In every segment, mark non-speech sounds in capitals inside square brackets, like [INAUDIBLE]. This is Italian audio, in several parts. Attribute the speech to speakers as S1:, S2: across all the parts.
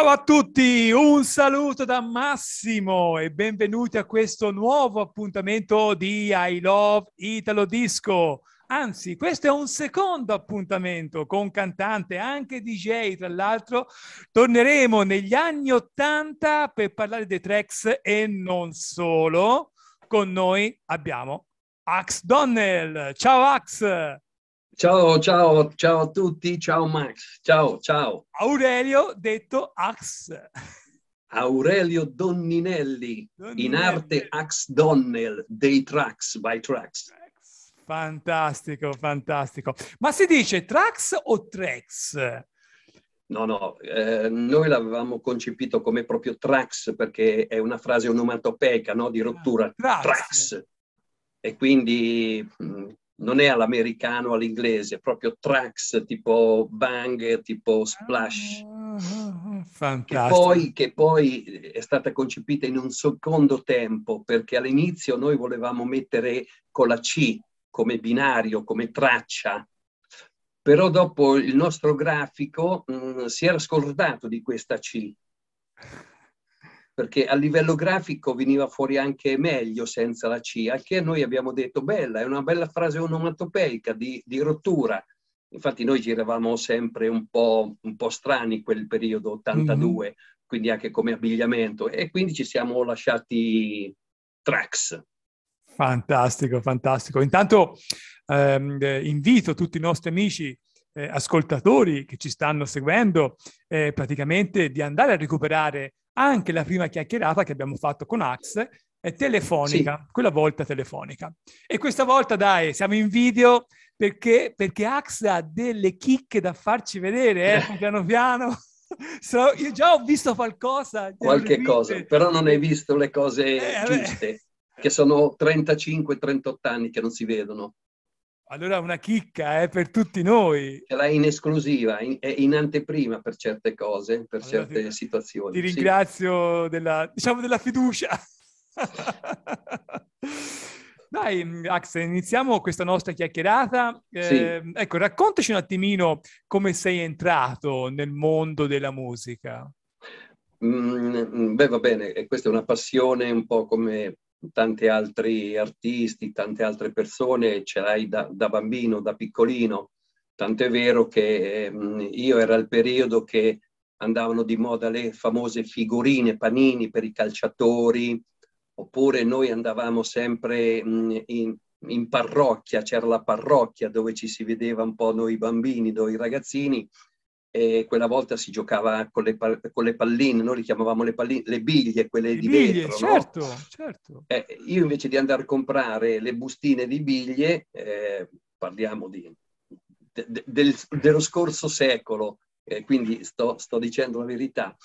S1: Ciao a tutti, un saluto da Massimo e benvenuti a questo nuovo appuntamento di I Love Italo Disco. Anzi, questo è un secondo appuntamento con cantante, anche DJ, tra l'altro. Torneremo negli anni Ottanta per parlare dei tracks e non solo. Con noi abbiamo Ax Donnell. Ciao Ax!
S2: Ciao, ciao, ciao a tutti, ciao Max, ciao, ciao.
S1: Aurelio detto Ax.
S2: Aurelio Donninelli, Donninelli. in arte Ax Donnell, dei Tracks by Tracks.
S1: Fantastico, fantastico. Ma si dice Tracks o Tracks?
S2: No, no, eh, noi l'avevamo concepito come proprio Tracks perché è una frase onomatopeica, no? Di rottura. Ah, tracks. tracks. E quindi mh, mm, non è all'americano, all'inglese, è proprio tracks tipo bang, tipo splash.
S1: Fantastico.
S2: Che poi, che poi è stata concepita in un secondo tempo, perché all'inizio noi volevamo mettere con la C come binario, come traccia, però dopo il nostro grafico mh, mm, si era scordato di questa C perché a livello grafico veniva fuori anche meglio senza la C, al che noi abbiamo detto bella, è una bella frase onomatopeica di, di rottura. Infatti noi giravamo sempre un po', un po strani quel periodo 82, mm-hmm. quindi anche come abbigliamento, e quindi ci siamo lasciati tracks.
S1: Fantastico, fantastico. Intanto ehm, invito tutti i nostri amici eh, ascoltatori che ci stanno seguendo eh, praticamente di andare a recuperare anche la prima chiacchierata che abbiamo fatto con Ax è telefonica, sì. quella volta telefonica. E questa volta, dai, siamo in video perché, perché Ax ha delle chicche da farci vedere, eh, piano piano. [LAUGHS] So, io già ho visto qualcosa.
S2: Qualche cosa, però non hai visto le cose eh, giuste, che sono 35-38 anni che non si vedono.
S1: Allora una chicca eh, per tutti noi.
S2: Ce l'hai in esclusiva, in, in anteprima per certe cose, per allora, certe ti, situazioni.
S1: Ti ringrazio sì. della, diciamo, della fiducia. [LAUGHS] Dai, Axel, iniziamo questa nostra chiacchierata. Eh, sì. Ecco, raccontaci un attimino come sei entrato nel mondo della musica.
S2: Mm, beh, va bene, questa è una passione un po' come tanti altri artisti, tante altre persone, ce l'hai da, da bambino, da piccolino. Tant'è vero che eh, io era il periodo che andavano di moda le famose figurine, panini per i calciatori, oppure noi andavamo sempre mh, in, in parrocchia, c'era la parrocchia dove ci si vedeva un po' noi bambini, noi ragazzini, e quella volta si giocava con le, con le palline, noi li chiamavamo le, palline, le biglie, quelle le di biglie, vetro.
S1: Certo,
S2: no?
S1: certo.
S2: Eh, io invece di andare a comprare le bustine di biglie, eh, parliamo di, de, de, del, dello scorso secolo, eh, quindi sto, sto, dicendo la verità,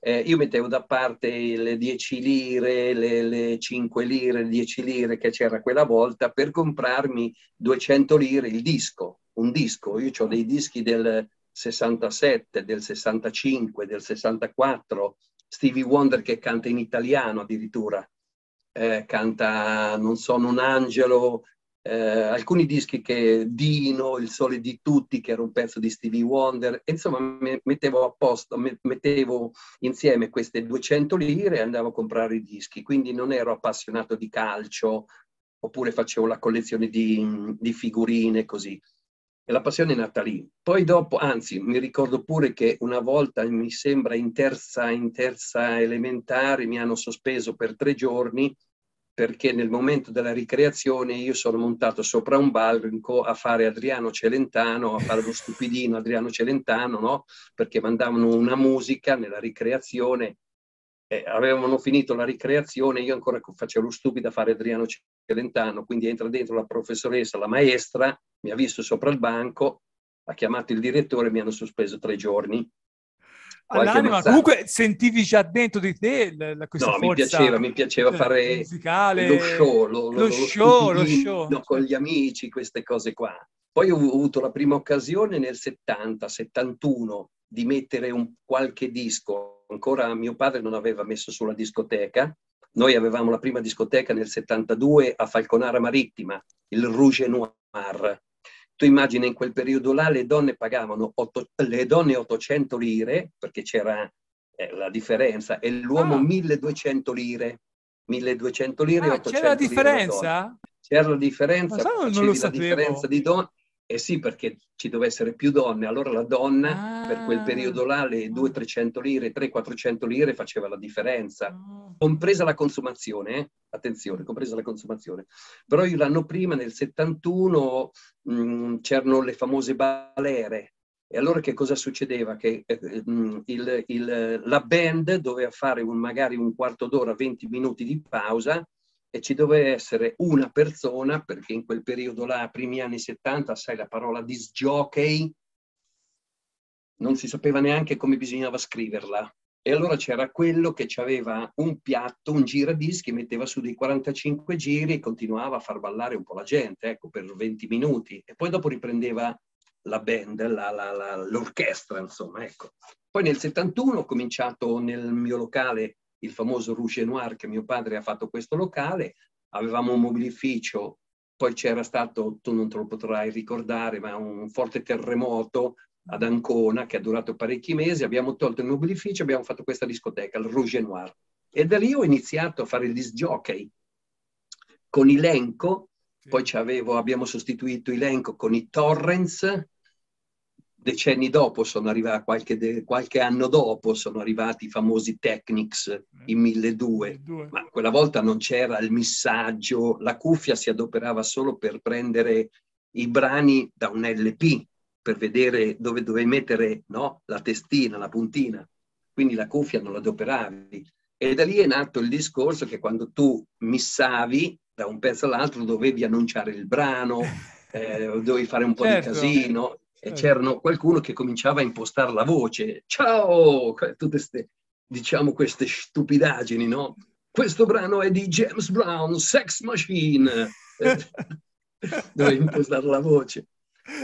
S2: eh, io mettevo da parte le 10 lire, le, le 5 lire, le 10 lire che c'era quella volta per comprarmi 200 lire il disco, un disco. Io ho dei dischi del 67, del 65, del 64, Stevie Wonder che canta in italiano addirittura, eh, canta Non sono un angelo, eh, alcuni dischi che Dino, Il sole di tutti, che era un pezzo di Stevie Wonder, insomma mettevo a posto, mettevo insieme queste 200 lire e andavo a comprare i dischi, quindi non ero appassionato di calcio oppure facevo la collezione di, di figurine così e la passione è nata lì. Poi dopo, anzi, mi ricordo pure che una volta, mi sembra in terza, in terza elementare, mi hanno sospeso per tre giorni perché nel momento della ricreazione io sono montato sopra un banco a fare Adriano Celentano, a fare lo stupidino Adriano Celentano, no? Perché mandavano una musica nella ricreazione eh, avevano finito la ricreazione, io ancora facevo lo stupido a fare Adriano Celentano, quindi entra dentro la professoressa, la maestra, mi ha visto sopra il banco, ha chiamato il direttore e mi hanno sospeso tre giorni.
S1: All'anima, comunque sentivi già dentro di te la, questa
S2: no, mi piaceva, mi piaceva fare musicale, lo show, lo, lo, lo show, lo show. con gli amici, queste cose qua. Poi ho avuto la prima occasione nel 70, 71 di mettere un qualche disco. Ancora mio padre non aveva messo sulla discoteca. Noi avevamo la prima discoteca nel 72 a Falconara Marittima, il Rouge Noir. Tu immagini in quel periodo là le donne pagavano 8, le donne 800 lire perché c'era è la differenza, e l'uomo ah. 1200 lire. 1200 lire
S1: ah,
S2: 800
S1: c'è la differenza?
S2: C'era la differenza,
S1: Ma non lo sapevo.
S2: la differenza di donne. Eh sì, perché ci doveva essere più donne, allora la donna ah. per quel periodo là le 200-300 lire, 300-400 lire faceva la differenza, ah. compresa la consumazione, eh? attenzione, compresa la consumazione. Però io l'anno prima, nel 71, mh, mm, c'erano le famose balere, e allora che cosa succedeva? Che eh, mm, il, il, la band doveva fare un, magari un quarto d'ora, 20 minuti di pausa e ci doveva essere una persona, perché in quel periodo là, primi anni 70, sai la parola disc jockey, non si sapeva neanche come bisognava scriverla. E allora c'era quello che aveva un piatto, un giradischi, metteva su dei 45 giri e continuava a far ballare un po' la gente, ecco, per 20 minuti. E poi dopo riprendeva la band, la, la, la, l'orchestra, insomma, ecco. Poi nel 71 ho cominciato nel mio locale, il famoso Rouge Noir, che mio padre ha fatto questo locale, avevamo un mobilificio, poi c'era stato, tu non te lo potrai ricordare, ma un forte terremoto ad Ancona che ha durato parecchi mesi, abbiamo tolto il mobilificio, abbiamo fatto questa discoteca, il Rouge Noir. E da lì ho iniziato a fare il disc jockey con Ilenco, poi abbiamo sostituito Ilenco con i Torrents, decenni dopo sono arrivati, qualche, qualche, anno dopo sono arrivati i famosi Technics eh. in 1200, ma quella volta non c'era il missaggio, la cuffia si adoperava solo per prendere i brani da un LP, per vedere dove dovevi mettere no, la testina, la puntina, quindi la cuffia non la adoperavi. E da lì è nato il discorso che quando tu missavi da un pezzo all'altro dovevi annunciare il brano, [LAUGHS] eh, dovevi fare un po' certo. di casino, e c'erano qualcuno che cominciava a impostare la voce. Ciao! Tutte queste, diciamo, queste stupidaggini, no? Questo brano è di James Brown, Sex Machine. [LAUGHS] Dove impostare la voce.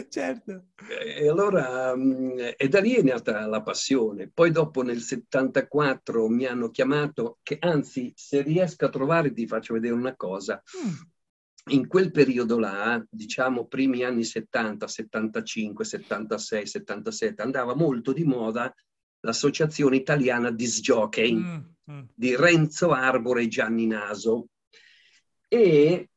S1: Certo.
S2: E allora, mm, e da lì è nata la passione. Poi dopo nel 74 mi hanno chiamato, che anzi, se riesco a trovare ti faccio vedere una cosa. Mm in quel periodo là, diciamo primi anni 70, 75, 76, 77, andava molto di moda l'associazione italiana Disc Jockey mm, mm. di Renzo Arbore e Gianni Naso. E,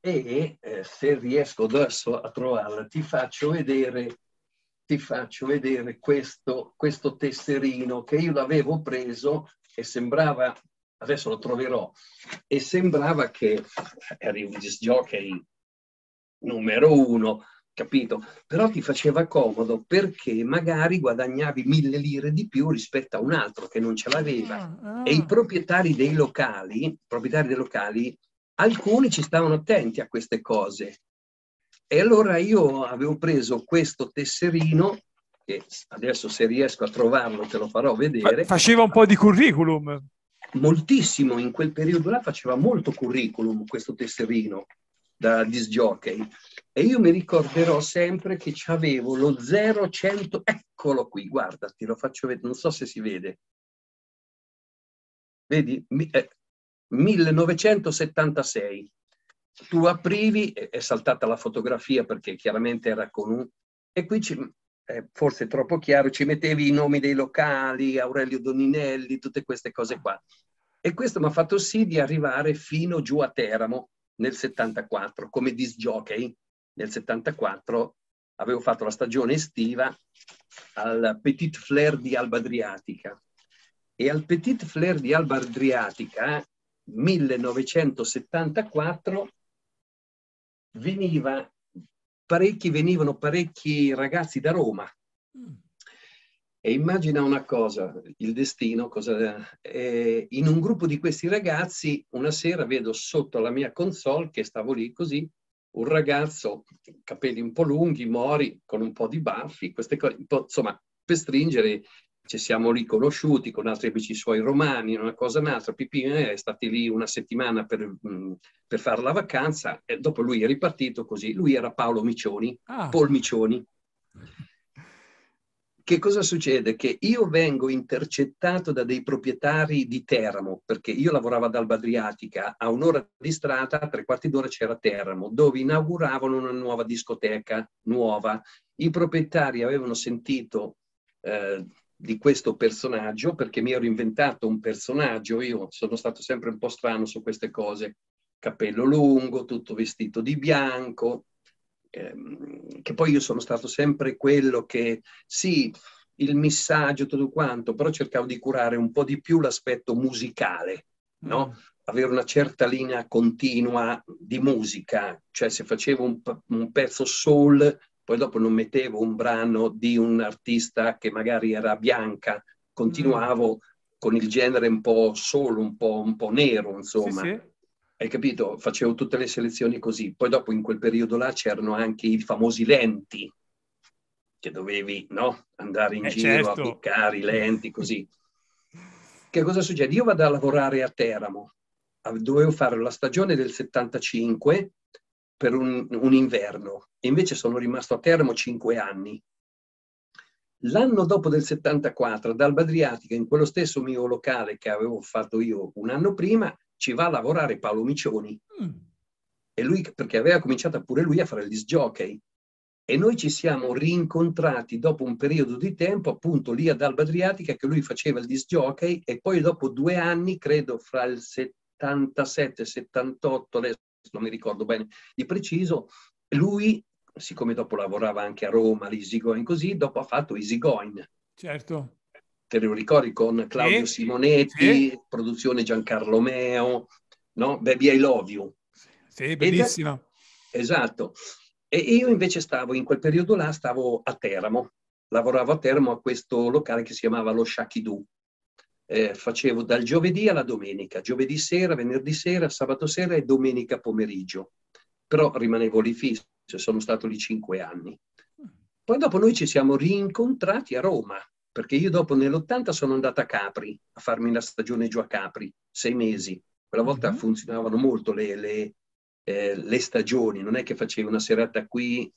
S2: e eh, se riesco adesso a trovarla, ti faccio vedere, ti faccio vedere questo, questo tesserino che io l'avevo preso e sembrava adesso lo troverò, e sembrava che eri un disc jockey numero uno, capito? Però ti faceva comodo perché magari guadagnavi mille lire di più rispetto a un altro che non ce l'aveva. Ah, ah. E i proprietari dei locali, proprietari dei locali, alcuni ci stavano attenti a queste cose. E allora io avevo preso questo tesserino, che adesso se riesco a trovarlo te lo farò vedere.
S1: Faceva un po' di curriculum
S2: moltissimo in quel periodo là, faceva molto curriculum questo tesserino da disc jockey e io mi ricorderò sempre che avevo lo 0100, eccolo qui, guarda, ti lo faccio vedere, non so se si vede. Vedi? Eh, 1976. Tu aprivi, è saltata la fotografia perché chiaramente era con un... E qui ci, eh, forse troppo chiaro, ci mettevi i nomi dei locali, Aurelio Doninelli, tutte queste cose qua. E questo mi ha fatto sì di arrivare fino giù a Teramo nel 74, come disc jockey. Nel 74 avevo fatto la stagione estiva al Petit Flair di Alba Adriatica. E al Petit Flair di Alba Adriatica, 1974, veniva parecchi, venivano parecchi ragazzi da Roma. E immagina una cosa, il destino, cosa, eh, in un gruppo di questi ragazzi, una sera vedo sotto la mia console, che stavo lì così, un ragazzo, capelli un po' lunghi, mori, con un po' di baffi, queste cose, insomma, per stringere ci siamo riconosciuti con altri amici suoi romani, una cosa un'altra, Pipì è stati lì una settimana per, mm, per fare la vacanza e dopo lui è ripartito così. Lui era Paolo Micioni, ah. Paul Micioni. Che cosa succede? Che io vengo intercettato da dei proprietari di Teramo, perché io lavoravo ad Alba Adriatica, a un'ora di strada, a tre quarti d'ora c'era Teramo, dove inauguravano una nuova discoteca, nuova. I proprietari avevano sentito eh, di questo personaggio perché mi ero inventato un personaggio, io sono stato sempre un po' strano su queste cose, capello lungo, tutto vestito di bianco, ehm, che poi io sono stato sempre quello che sì, il missaggio, tutto quanto, però cercavo di curare un po' di più l'aspetto musicale, no? Mm. Avere una certa linea continua di musica, cioè se facevo un, un pezzo soul, poi dopo non mettevo un brano di un artista che magari era bianca, continuavo mm. con il genere un po' solo, un po', un po nero, insomma. Sì, sì. Hai capito? Facevo tutte le selezioni così. Poi dopo in quel periodo là c'erano anche i famosi lenti, che dovevi no? andare in eh, giro certo. a piccare i lenti, così. [LAUGHS] Che cosa succede? Io vado a lavorare a Teramo, dovevo fare la stagione del 75 per un, un inverno e invece sono rimasto a Teramo cinque anni. L'anno dopo del 74, ad Alba Adriatica, in quello stesso mio locale che avevo fatto io un anno prima, ci va a lavorare Paolo Micioni. Mm. E lui, perché aveva cominciato pure lui a fare il disc jockey. E noi ci siamo rincontrati dopo un periodo di tempo, appunto lì ad Alba Adriatica, che lui faceva il disc jockey e poi dopo due anni, credo fra il 77 e 78, adesso non mi ricordo bene di preciso, lui, siccome dopo lavorava anche a Roma, l'Easygoing così, dopo ha fatto Easygoing.
S1: Certo.
S2: Te lo ricordi con Claudio sì. Simonetti, sì. produzione Giancarlo Meo, no? Baby I Love You.
S1: Sì, bellissima.
S2: Ed, esatto. E io invece stavo, in quel periodo là, stavo a Teramo, lavoravo a Teramo a questo locale che si chiamava lo Shakidu. Eh, facevo dal giovedì alla domenica, giovedì sera, venerdì sera, sabato sera e domenica pomeriggio. Però rimanevo lì fisso, sono stato lì cinque anni. Poi dopo noi ci siamo rincontrati a Roma, perché io dopo nell'80 sono andata a Capri, a farmi la stagione giù a Capri, sei mesi. Quella volta mm-hmm. funzionavano molto le, le, eh, le stagioni, non è che facevi una serata qui,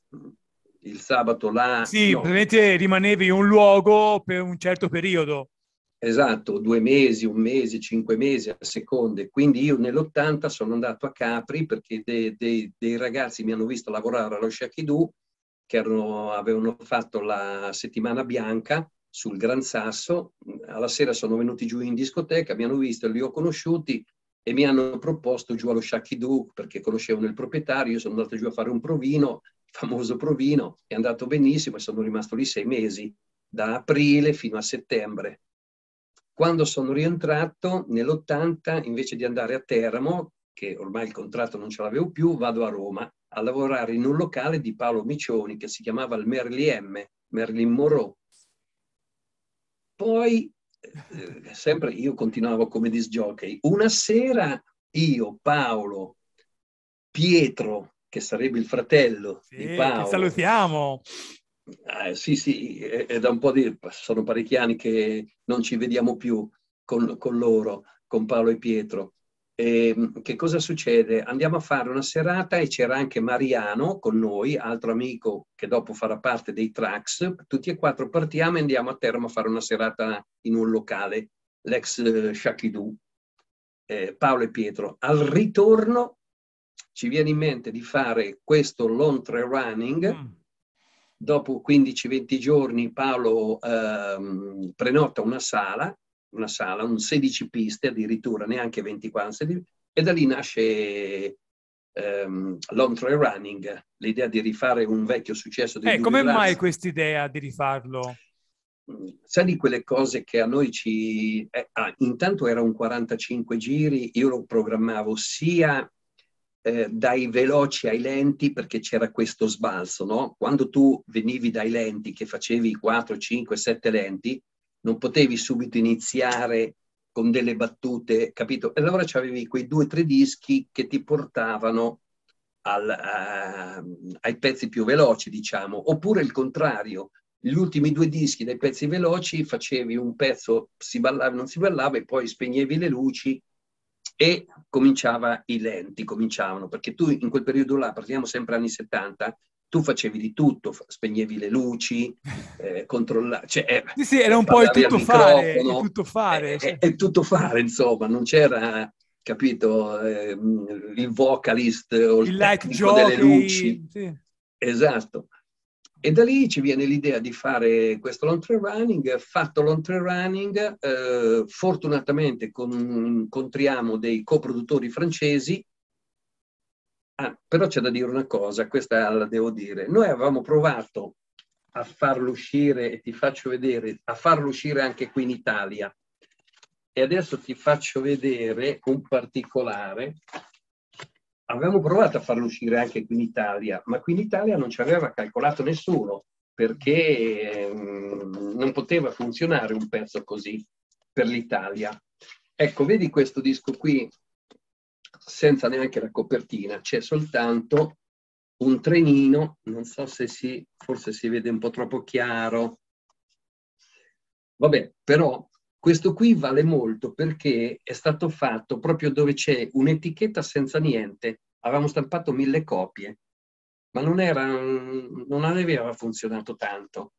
S2: il sabato là.
S1: Sì, no. praticamente rimanevi in un luogo per un certo periodo.
S2: Esatto, due mesi, un mese, cinque mesi a seconde. Quindi io nell'80 sono andato a Capri perché dei, dei, dei ragazzi mi hanno visto lavorare allo Shakidu, che erano, avevano fatto la settimana bianca sul Gran Sasso. Alla sera sono venuti giù in discoteca, mi hanno visto, li ho conosciuti e mi hanno proposto giù allo Shakidu perché conoscevano il proprietario, io sono andato giù a fare un provino, famoso provino, è andato benissimo e sono rimasto lì sei mesi, da aprile fino a settembre. Quando sono rientrato nell'80, invece di andare a Teramo, che ormai il contratto non ce l'avevo più, vado a Roma a lavorare in un locale di Paolo Micioni che si chiamava il Merli M, Merlin Moreau. Poi eh, sempre io continuavo come disc jockey. Una sera io, Paolo, Pietro, che sarebbe il fratello sì, di Paolo.
S1: Salutiamo.
S2: Eh, sì, sì, è, è, da un po' di... sono parecchi anni che non ci vediamo più con, con loro, con Paolo e Pietro. E, ehm, che cosa succede? Andiamo a fare una serata e c'era anche Mariano con noi, altro amico che dopo farà parte dei tracks. Tutti e quattro partiamo e andiamo a Teramo a fare una serata in un locale, l'ex uh, Shakidu, eh, Paolo e Pietro. Al ritorno ci viene in mente di fare questo long trail running. Mm. Dopo 15-20 giorni Paolo ehm, prenota una sala una sala, un 16 piste addirittura, neanche 24, e da lì nasce um, Long Trail Running, l'idea di rifare un vecchio successo
S1: di eh, Come mai questa idea di rifarlo?
S2: Mm, sai di quelle cose che a noi ci... Eh, ah, intanto era un 45 giri, io lo programmavo sia eh, dai veloci ai lenti perché c'era questo sbalzo, no? Quando tu venivi dai lenti che facevi 4, 5, 7 lenti, non potevi subito iniziare con delle battute, capito? E allora avevi quei due o tre dischi che ti portavano al, a, ai pezzi più veloci, diciamo, oppure il contrario. Gli ultimi due dischi dai pezzi veloci facevi un pezzo, si ballava, non si ballava e poi spegnevi le luci e cominciava i lenti, cominciavano, perché tu in quel periodo là, parliamo sempre anni 70, tu facevi di tutto, spegnevi le luci, [LAUGHS] eh, controllavi. Cioè,
S1: eh, sì, sì, era un po' il tutto fare, il tutto fare.
S2: È, è, tutto fare, insomma, non c'era, capito, eh, il vocalist o il, il light jockey, delle luci. Sì. Esatto. E da lì ci viene l'idea di fare questo long trail running. Fatto long trail running, eh, fortunatamente con, incontriamo dei coproduttori francesi. Ah, però c'è da dire una cosa, questa la devo dire. Noi avevamo provato a farlo uscire, e ti faccio vedere, a farlo uscire anche qui in Italia. E adesso ti faccio vedere un particolare avevamo provato a farlo uscire anche qui in Italia, ma qui in Italia non ci aveva calcolato nessuno perché um, non poteva funzionare un pezzo così per l'Italia. Ecco, vedi questo disco qui senza neanche la copertina, c'è soltanto un trenino, non so se si, forse si vede un po' troppo chiaro. Vabbè, però questo qui vale molto perché è stato fatto proprio dove c'è un'etichetta senza niente. Avevamo stampato mille copie, ma non, era, non aveva funzionato tanto.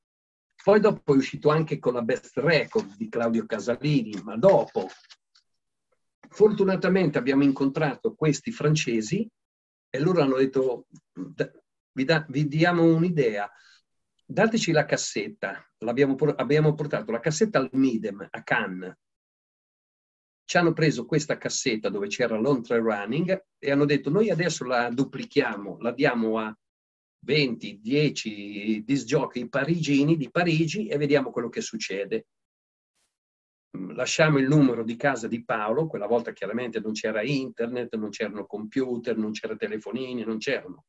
S2: Poi dopo è uscito anche con la Best Record di Claudio Casalini, ma dopo. Fortunatamente abbiamo incontrato questi francesi e loro hanno detto, vi, da, vi diamo un'idea, dateci la cassetta. abbiamo portato la cassetta al Midem a Cannes. Ci hanno preso questa cassetta dove c'era l'on trail running e hanno detto noi adesso la duplichiamo, la diamo a 20, 10 disgiochi parigini di Parigi e vediamo quello che succede. Lasciamo il numero di casa di Paolo, quella volta chiaramente non c'era internet, non c'erano computer, non c'era telefonini, non c'erano.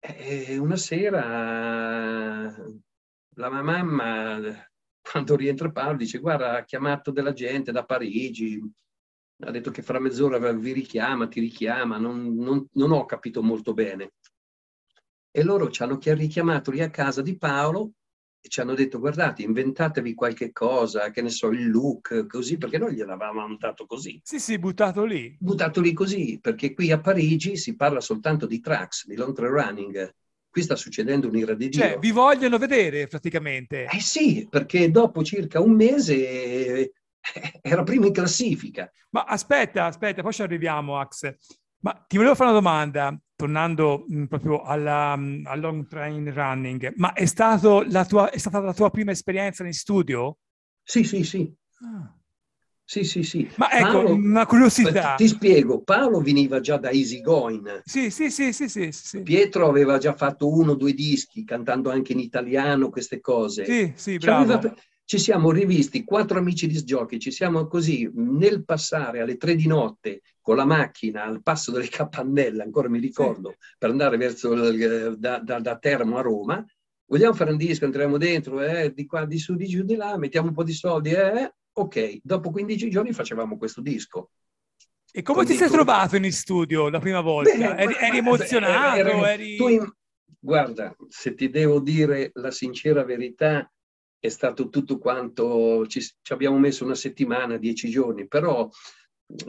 S2: E una sera la mamma, quando rientra Paolo, dice guarda, ha chiamato della gente da Parigi, ha detto che fra mezz'ora vi richiama, ti richiama, non, non, non ho capito molto bene. E loro ci hanno richiamato lì a casa di Paolo ci hanno detto guardate inventatevi qualche cosa, che ne so, il look, così, perché noi gliel'avevamo dato così.
S1: Sì, sì, buttato lì.
S2: Buttato lì così, perché qui a Parigi si parla soltanto di tracks, di long trail running. Qui sta succedendo un'ira di Dio.
S1: Cioè, vi vogliono vedere praticamente.
S2: Eh sì, perché dopo circa un mese eh, era primo in classifica.
S1: Ma aspetta, aspetta, poi ci arriviamo, Ax. Ma ti volevo fare una domanda tornando mh, mm, proprio alla, mh, mm, al long train running, ma è, la tua, è, stata la tua prima esperienza in studio?
S2: Sì, sì, sì. Ah. Sì, sì, sì.
S1: Ma ecco, Paolo, una curiosità.
S2: Ti spiego, Paolo veniva già da Easy Going.
S1: Sì, sì, sì, sì, sì, sì.
S2: Pietro aveva già fatto uno o due dischi, cantando anche in italiano, queste cose.
S1: Sì, sì, bravo. Aveva,
S2: ci siamo rivisti, quattro amici di sgiochi, ci siamo così nel passare alle tre di notte con la macchina al passo delle Capannelle, ancora mi ricordo, sì. per andare verso da, da, da, Termo a Roma. Vogliamo fare un disco, entriamo dentro, eh, di qua, di su, di giù, di là, mettiamo un po' di soldi, eh, ok. Dopo 15 giorni facevamo questo disco.
S1: E come Con ti sei trovato in studio la prima volta? Beh, eri, eri, emozionato? Era, eri... In...
S2: Guarda, se ti devo dire la sincera verità, è stato tutto quanto, ci, ci, abbiamo messo una settimana, dieci giorni, però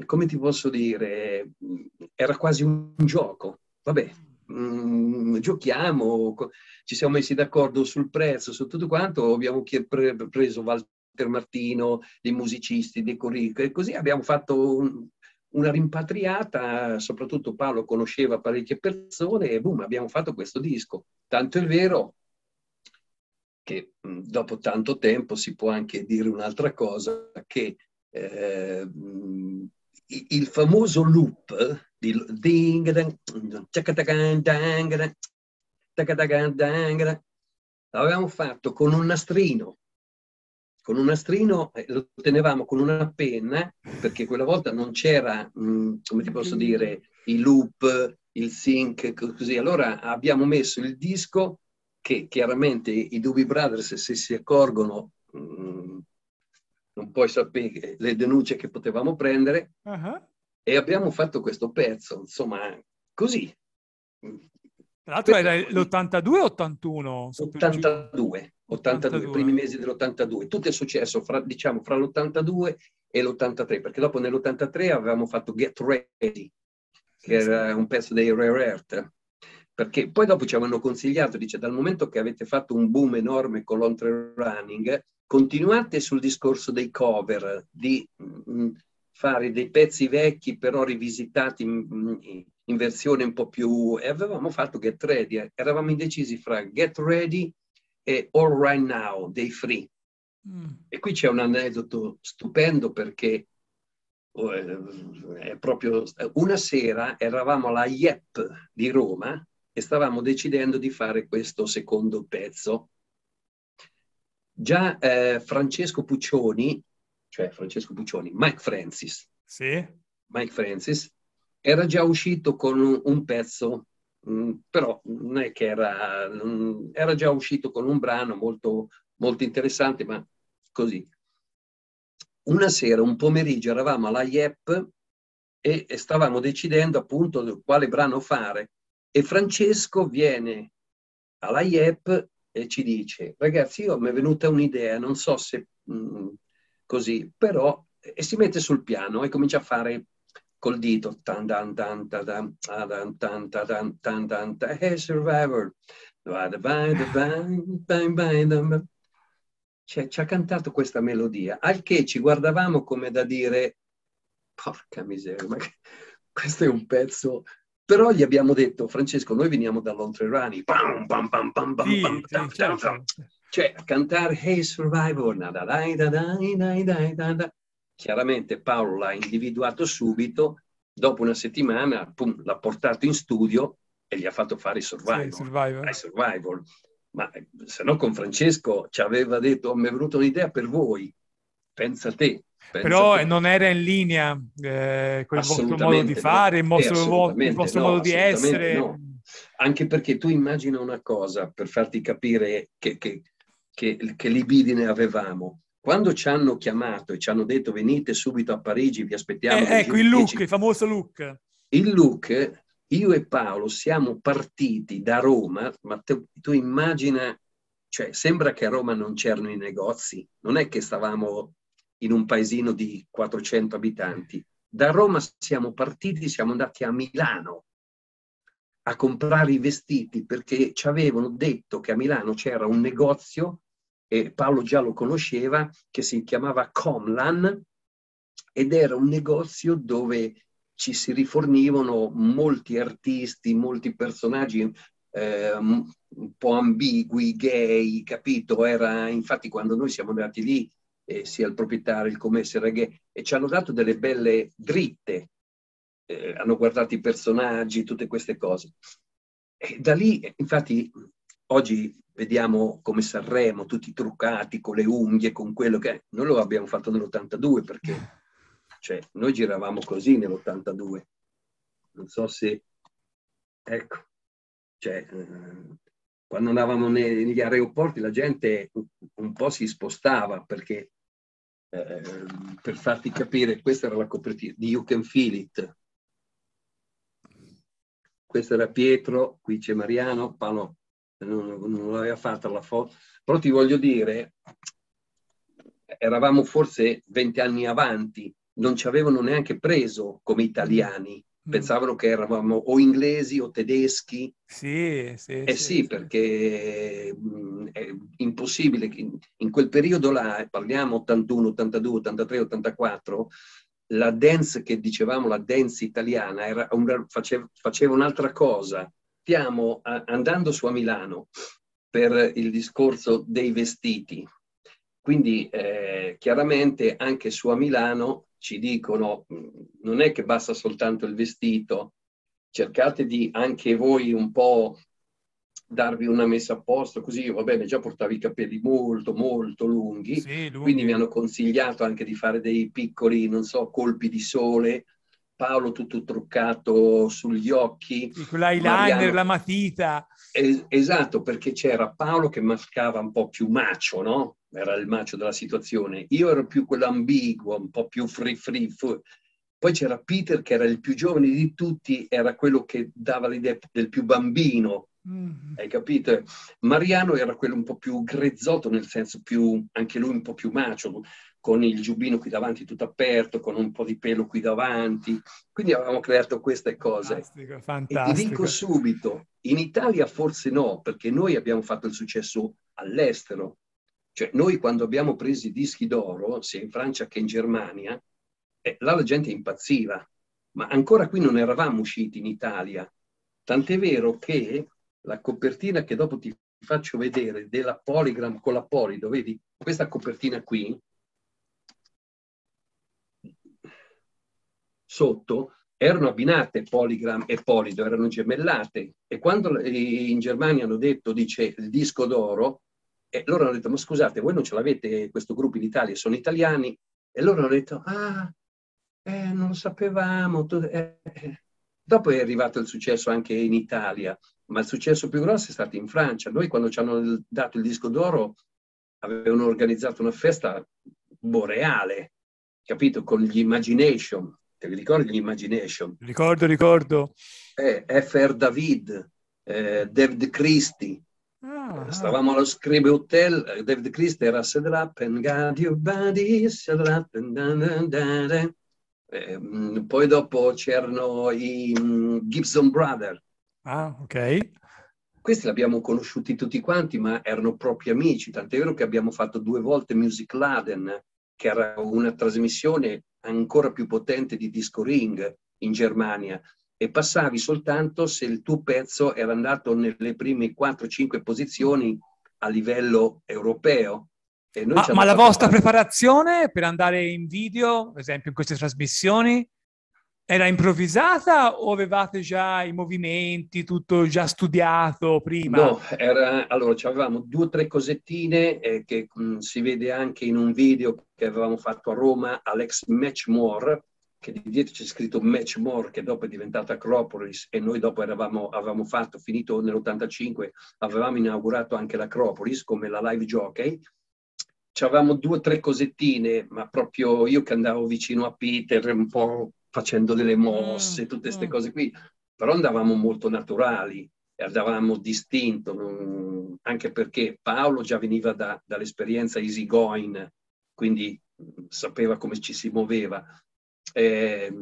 S2: come ti posso dire, era quasi un gioco. Vabbè, mm, giochiamo, ci siamo messi d'accordo sul prezzo, su tutto quanto, abbiamo preso Walter Martino, dei musicisti, dei curriculum, e così abbiamo fatto un, una rimpatriata, soprattutto Paolo conosceva parecchie persone e boom, abbiamo fatto questo disco. Tanto è vero che dopo tanto tempo si può anche dire un'altra cosa, che eh, il famoso loop di l'avevamo fatto con un nastrino. Con un nastrino lo tenevamo con una penna perché quella volta non c'era come ti posso dire il loop il sync così. Allora abbiamo messo il disco che chiaramente i Doobie Brothers, se si accorgono, mh, mm, non puoi sapere le denunce che potevamo prendere, uh-huh. e abbiamo fatto questo pezzo, insomma, così.
S1: Tra l'altro era l'82 o 81?
S2: 82, 82, i primi mesi dell'82. Tutto è successo fra, diciamo, fra l'82 e l'83, perché dopo nell'83 avevamo fatto Get Ready, che era un pezzo dei Rare Earth perché poi dopo ci avevano consigliato, dice, dal momento che avete fatto un boom enorme con l'on running, continuate sul discorso dei cover, di, mh, mm, fare dei pezzi vecchi però rivisitati in, in versione un po' più... e avevamo fatto Get Ready, eravamo indecisi fra Get Ready e All Right Now dei Free. Mm. E qui c'è un aneddoto stupendo perché oh, eh, è proprio una sera eravamo alla IEP di Roma e stavamo decidendo di fare questo secondo pezzo. Già eh, Francesco Puccioni, cioè Francesco Puccioni, Mike Francis,
S1: sì.
S2: Mike Francis, era già uscito con un, un pezzo, mh, mm, però non è che era, mh, era già uscito con un brano molto, molto interessante, ma così. Una sera, un pomeriggio, eravamo alla IEP e, e stavamo decidendo appunto quale brano fare e Francesco viene alla IEP e ci dice, ragazzi, io mi è venuta un'idea, non so se mh, mm, così, però, e si mette sul piano e comincia a fare col dito, tan tan tan tan tan tan tan tan tan hey survivor, cioè, ci ha cantato questa melodia, al che ci guardavamo come da dire, porca miseria, ma questo è un pezzo però gli abbiamo detto, Francesco, noi veniamo dall'Oltrerani, pam, pam, pam, pam, pam, sì, pam, sì, tam, certo. tam, cioè cantare Hey Survivor, chiaramente Paolo l'ha individuato subito, dopo una settimana pum, l'ha portato in studio e gli ha fatto fare i Survivor. Sì, survivor. survivor. Ma se no con Francesco ci aveva detto, mi è venuta un'idea per voi, pensa a te.
S1: Però te. non era in linea eh, con il vostro modo di fare, il vostro, eh, il vostro no, modo di essere. No.
S2: Anche perché tu immagina una cosa, per farti capire che, che, che, che libidine avevamo quando ci hanno chiamato e ci hanno detto venite subito a Parigi, vi aspettiamo.
S1: Eh, ecco il look, il famoso look.
S2: Il look, io e Paolo siamo partiti da Roma, ma te, tu immagina, cioè sembra che a Roma non c'erano i negozi, non è che stavamo in un paesino di 400 abitanti. Da Roma siamo partiti, siamo andati a Milano a comprare i vestiti perché ci avevano detto che a Milano c'era un negozio e Paolo già lo conosceva, che si chiamava Comlan ed era un negozio dove ci si rifornivano molti artisti, molti personaggi eh, un po' ambigui, gay, capito? Era, infatti quando noi siamo andati lì, eh, sia il proprietario, il commesso era gay, e ci hanno dato delle belle dritte, eh, hanno guardato i personaggi, tutte queste cose. E da lì, infatti, oggi vediamo come Sanremo, tutti truccati con le unghie, con quello che è. Noi lo abbiamo fatto nell'82 perché [LAUGHS] cioè, noi giravamo così nell'82. Non so se... Ecco, cioè, eh, quando andavamo negli aeroporti la gente un po' si spostava perché eh, per farti capire, questa era la copertina di You Can Feel It. Questo era Pietro, qui c'è Mariano, Paolo non, non l'aveva fatta la foto, però ti voglio dire, eravamo forse 20 anni avanti, non ci avevano neanche preso come italiani. Pensavano che eravamo o inglesi o tedeschi.
S1: Sì, sì.
S2: Eh sì, sì perché mh, mm, è impossibile. In, in quel periodo là, parliamo 81, 82, 83, 84, la dance che dicevamo, la dance italiana, era un, faceva, faceva un'altra cosa stiamo andando su a Milano per il discorso dei vestiti. Quindi eh, chiaramente anche su a Milano ci dicono mm, non è che basta soltanto il vestito, cercate di anche voi un po' darvi una messa a posto, così io va bene, già portavo i capelli molto molto lunghi, sì, lunghi, quindi mi hanno consigliato anche di fare dei piccoli, non so, colpi di sole Paolo tutto truccato sugli occhi.
S1: Con l'eyeliner, la matita.
S2: Es- esatto, perché c'era Paolo che mascava un po' più macio, no? Era il macio della situazione. Io ero più quello ambiguo, un po' più free free. free. Poi c'era Peter che era il più giovane di tutti, era quello che dava l'idea del più bambino, Mm. Hai capito? Mariano era quello un po' più grezzotto, nel senso più, anche lui un po' più macio, con il giubbino qui davanti tutto aperto, con un po' di pelo qui davanti. Quindi avevamo creato queste cose.
S1: Fantastico, fantastico.
S2: E ti dico subito, in Italia forse no, perché noi abbiamo fatto il successo all'estero. Cioè noi quando abbiamo preso i dischi d'oro, sia in Francia che in Germania, E là la gente impazziva, ma ancora qui non eravamo usciti in Italia. Tant'è vero che la copertina che dopo ti faccio vedere della Polygram con la Polido, vedi questa copertina qui, sotto erano abbinate Polygram e Polido, erano gemellate. E quando in Germania hanno detto, dice, il disco d'oro, e loro hanno detto, ma scusate, voi non ce l'avete questo gruppo in Italia, sono italiani? E loro hanno detto, ah, eh, non lo sapevamo. Eh, eh. Dopo è arrivato il successo anche in Italia, ma il successo più grosso è stato in Francia. Noi quando ci hanno dato il disco d'oro avevano organizzato una festa boreale, capito? Con gli Imagination, Te li ricordi gli Imagination?
S1: Ricordo, ricordo.
S2: Eh, F.R. David, eh, David Christie. Ah, Stavamo allo Scribe Hotel, eh, David Christie era Set Up and Got Your Body, Set Up and da, da, da. Eh, mm, poi dopo c'erano i um, Gibson Brothers.
S1: Ah, ok.
S2: Questi li abbiamo conosciuti tutti quanti, ma erano propri amici, tant'è vero che abbiamo fatto due volte Music Laden, che era una trasmissione ancora più potente di Disco Ring in Germania e passavi soltanto se il tuo pezzo era andato nelle prime 4-5 posizioni a livello europeo.
S1: Ma, ma la vostra preparazione per andare in video, ad esempio in queste trasmissioni, era improvvisata o avevate già i movimenti, tutto già studiato prima?
S2: No, era, allora avevamo due o tre cosettine eh, che mh, si vede anche in un video che avevamo fatto a Roma all'ex Matchmore, che di dietro c'è scritto Matchmore, che dopo è diventata Acropolis e noi dopo eravamo, avevamo fatto, finito nell'85, avevamo inaugurato anche l'Acropolis come la live jockey. Avevamo due o tre cosettine, ma proprio io che andavo vicino a Peter, un po' facendo delle mosse, mm, tutte queste mm. cose qui, però andavamo molto naturali e andavamo distinto, anche perché Paolo già veniva da, dall'esperienza easy going, quindi mm, sapeva come ci si muoveva. Eh,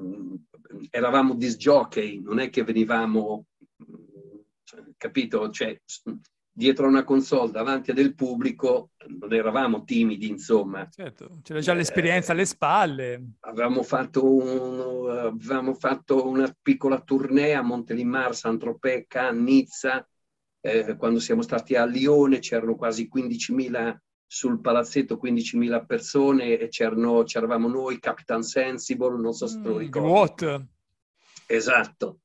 S2: eravamo disjockey, non è che venivamo, cioè, capito? Cioè, dietro a una console davanti a del pubblico non eravamo timidi, insomma.
S1: Certo, c'era già l'esperienza alle spalle.
S2: Avevamo fatto, un, avevamo fatto una piccola tournée a Montelimar, Saint-Tropez, Cannes, Nizza. Eh, quando siamo stati a Lione c'erano quasi 15.000 sul palazzetto, 15.000 persone e c'erano, c'eravamo noi, Capitan Sensible, non so se te lo mm, ricordi.
S1: What?
S2: Esatto.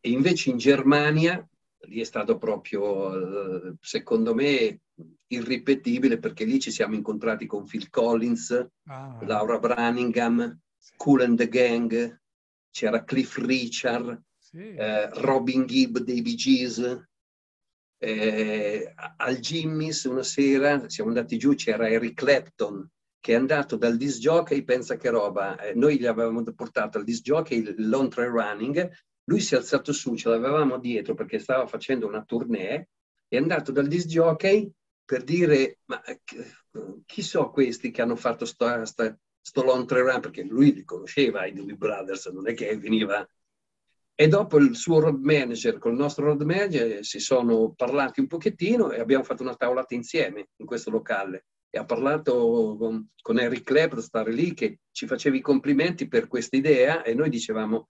S2: E invece in Germania lì è stato proprio, eh, secondo me, irripetibile perché lì ci siamo incontrati con Phil Collins, ah. Laura Branningham, sì. Cool and the Gang, c'era Cliff Richard, sì. eh, Robin Gibb dei Bee Gees. Eh, al Jimmy's una sera siamo andati giù, c'era Eric Clapton che è andato dal disc jockey, pensa che roba, eh, noi gli avevamo portato al disc jockey trail running lui si è alzato su, ce l'avevamo dietro perché stava facendo una tournée, è andato dal disc jockey per dire, ma eh, chi sono questi che hanno fatto sto, sto, sto long run? Perché lui li conosceva, i Doobie Brothers, non è che veniva... E dopo il suo road manager, con il nostro road manager, si sono parlati un pochettino e abbiamo fatto una tavolata insieme in questo locale. E ha parlato con, con Eric Clapton, stare lì, che ci faceva i complimenti per questa idea e noi dicevamo,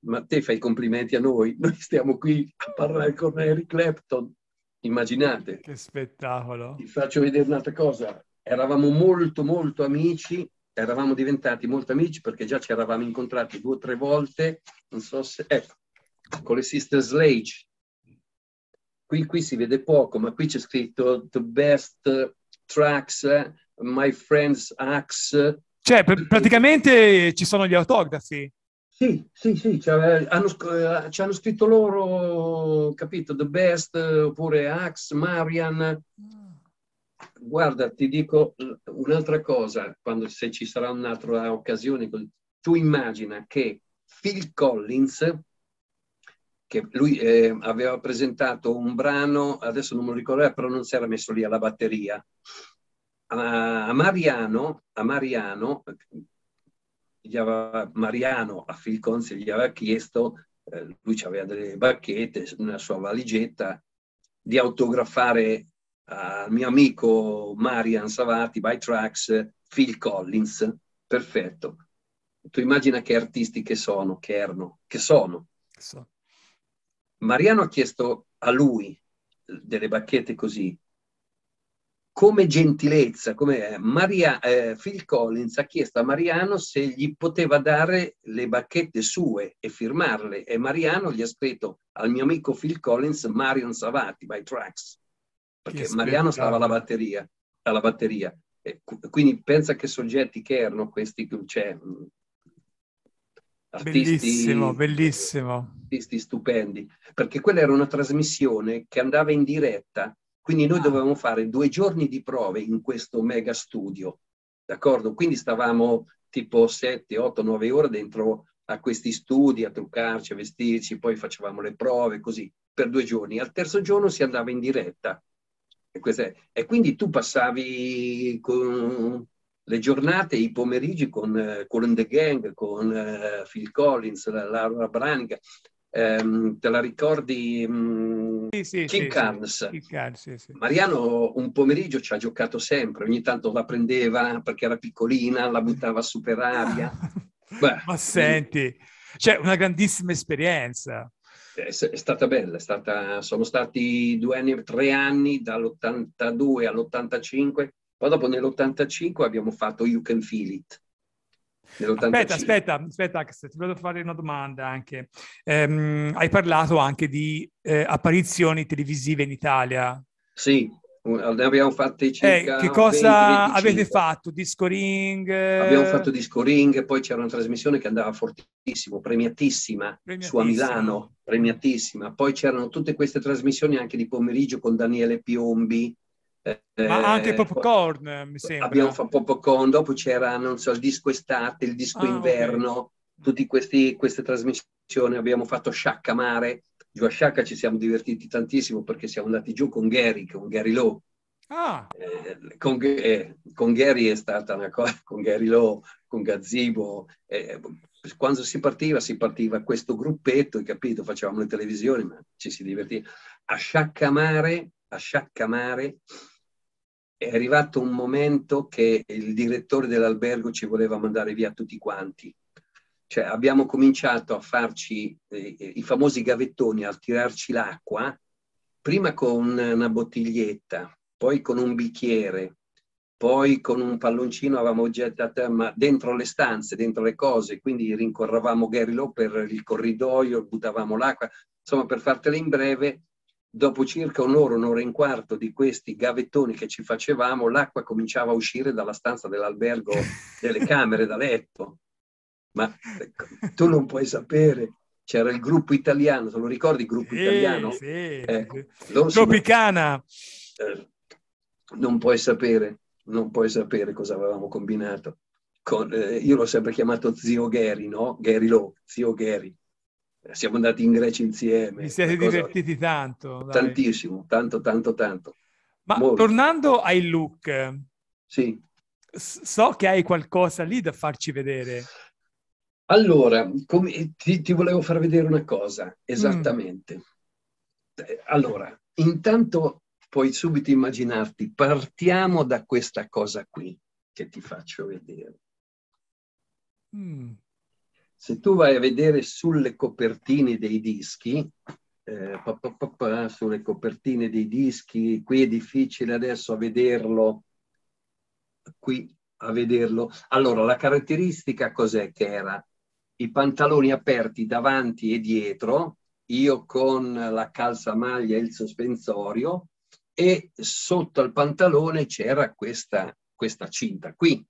S2: ma te fai complimenti a noi, [LAUGHS] noi stiamo qui a parlare con Eric Clapton. Immaginate.
S1: Che spettacolo.
S2: Ti faccio vedere un'altra cosa. Eravamo molto, molto amici, eravamo diventati molto amici perché già ci eravamo incontrati due o tre volte, non so se... Ecco, con le Sister Slage. Qui, qui si vede poco, ma qui c'è scritto The Best Tracks, My Friends Axe.
S1: Cioè, pr- praticamente ci sono gli autografi.
S2: Sì, sì, sì, cioè, hanno, ci hanno scritto loro, capito, The Best, oppure Axe, Marian. Guarda, ti dico un'altra cosa, quando se ci sarà un'altra occasione, tu immagina che Phil Collins, che lui eh, aveva presentato un brano, adesso non me lo ricordo, però non si era messo lì alla batteria. A Mariano, a Mariano aveva, Mariano a Phil Conzi gli aveva chiesto, eh, lui aveva delle bacchette nella sua valigetta, di autografare al mio amico Marian Savati by Tracks Phil Collins. Perfetto. tu immagina che artisti che sono, che erano, che sono.
S1: So.
S2: Mariano ha chiesto a lui delle bacchette così, come gentilezza, come Maria, eh, Phil Collins ha chiesto a Mariano se gli poteva dare le bacchette sue e firmarle e Mariano gli ha scritto al mio amico Phil Collins Marion Savati by Tracks perché Mariano stava alla batteria, alla batteria. Quindi pensa che soggetti che erano questi cioè,
S1: artisti, bellissimo, bellissimo.
S2: Artisti stupendi, perché quella era una trasmissione che andava in diretta quindi noi ah. dovevamo fare due giorni di prove in questo mega studio, d'accordo? Quindi stavamo tipo 7, 8, 9 ore dentro a questi studi, a truccarci, a vestirci, poi facevamo le prove, così, per due giorni. Al terzo giorno si andava in diretta. E, e quindi tu passavi con le giornate, i pomeriggi con uh, Colin the Gang, con uh, Phil Collins, Laura Branica, ehm, te la ricordi? Mh,
S1: sì, sì,
S2: Kim
S1: sì,
S2: Carnes.
S1: Sì, sì.
S2: Mariano un pomeriggio ci ha giocato sempre, ogni tanto la prendeva perché era piccolina, la buttava su per aria. [LAUGHS]
S1: Beh, Ma senti, c'è una grandissima esperienza.
S2: È, è stata bella, è stata, sono stati due anni, tre anni dall'82 all'85, poi dopo nell'85 abbiamo fatto You Can Feel It
S1: Aspetta, aspetta, aspetta, ti voglio fare una domanda anche. Um, hai parlato anche di eh, apparizioni televisive in Italia.
S2: Sì, ne abbiamo fatte eh, circa
S1: eh, Che cosa 20, avete fatto? Disco Ring?
S2: Abbiamo fatto Disco Ring, poi c'era una trasmissione che andava fortissimo, premiatissima, premiatissima. su a Milano, premiatissima. Poi c'erano tutte queste trasmissioni anche di pomeriggio con Daniele Piombi,
S1: ma anche eh, Popcorn, mi sembra.
S2: Abbiamo fatto Popcorn, dopo c'era, non so, il disco estate, il disco ah, inverno, okay. tutte queste trasmissioni. Abbiamo fatto Sciacca Mare. Giù a Sciacca ci siamo divertiti tantissimo perché siamo andati giù con Gary, con Gary Lowe.
S1: Ah.
S2: Eh, con, eh, con, Gary è stata una cosa, [LAUGHS] con Gary Lowe, con Gazzibo. Eh, quando si partiva, si partiva questo gruppetto, hai capito? Facevamo le televisioni, ma ci si divertiva. A Sciaccamare, a Sciaccamare è arrivato un momento che il direttore dell'albergo ci voleva mandare via tutti quanti. Cioè abbiamo cominciato a farci eh, i famosi gavettoni, a tirarci l'acqua, prima con una bottiglietta, poi con un bicchiere, poi con un palloncino avevamo gettato ma dentro le stanze, dentro le cose, quindi rincorravamo Gary Lowe per il corridoio, buttavamo l'acqua. Insomma, per fartela in breve, dopo circa un'ora, un'ora e un quarto di questi gavettoni che ci facevamo, l'acqua cominciava a uscire dalla stanza dell'albergo, [LAUGHS] delle camere da letto. Ma ecco, tu non puoi sapere, c'era il gruppo italiano, te lo ricordi il gruppo
S1: sì,
S2: italiano?
S1: Sì, ecco, Tropicana.
S2: Eh, non puoi sapere, non puoi sapere cosa avevamo combinato. Con, eh, io l'ho sempre chiamato zio Gary, no? Gary Lowe, zio Gary siamo andati in Grecia insieme.
S1: Vi siete divertiti tanto?
S2: Dai. Tantissimo, tanto, tanto, tanto.
S1: Ma Molto. tornando ai look,
S2: sì.
S1: so che hai qualcosa lì da farci vedere.
S2: Allora, come, ti, ti, volevo far vedere una cosa, esattamente. Mm. Allora, intanto puoi subito immaginarti, partiamo da questa cosa qui che ti faccio vedere. Mm se tu vai a vedere sulle copertine dei dischi, eh, pa, pa, pa, sulle copertine dei dischi, qui è difficile adesso a vederlo, qui a vederlo. Allora, la caratteristica cos'è che era? I pantaloni aperti davanti e dietro, io con la calzamaglia e il sospensorio, e sotto al pantalone c'era questa, questa cinta qui.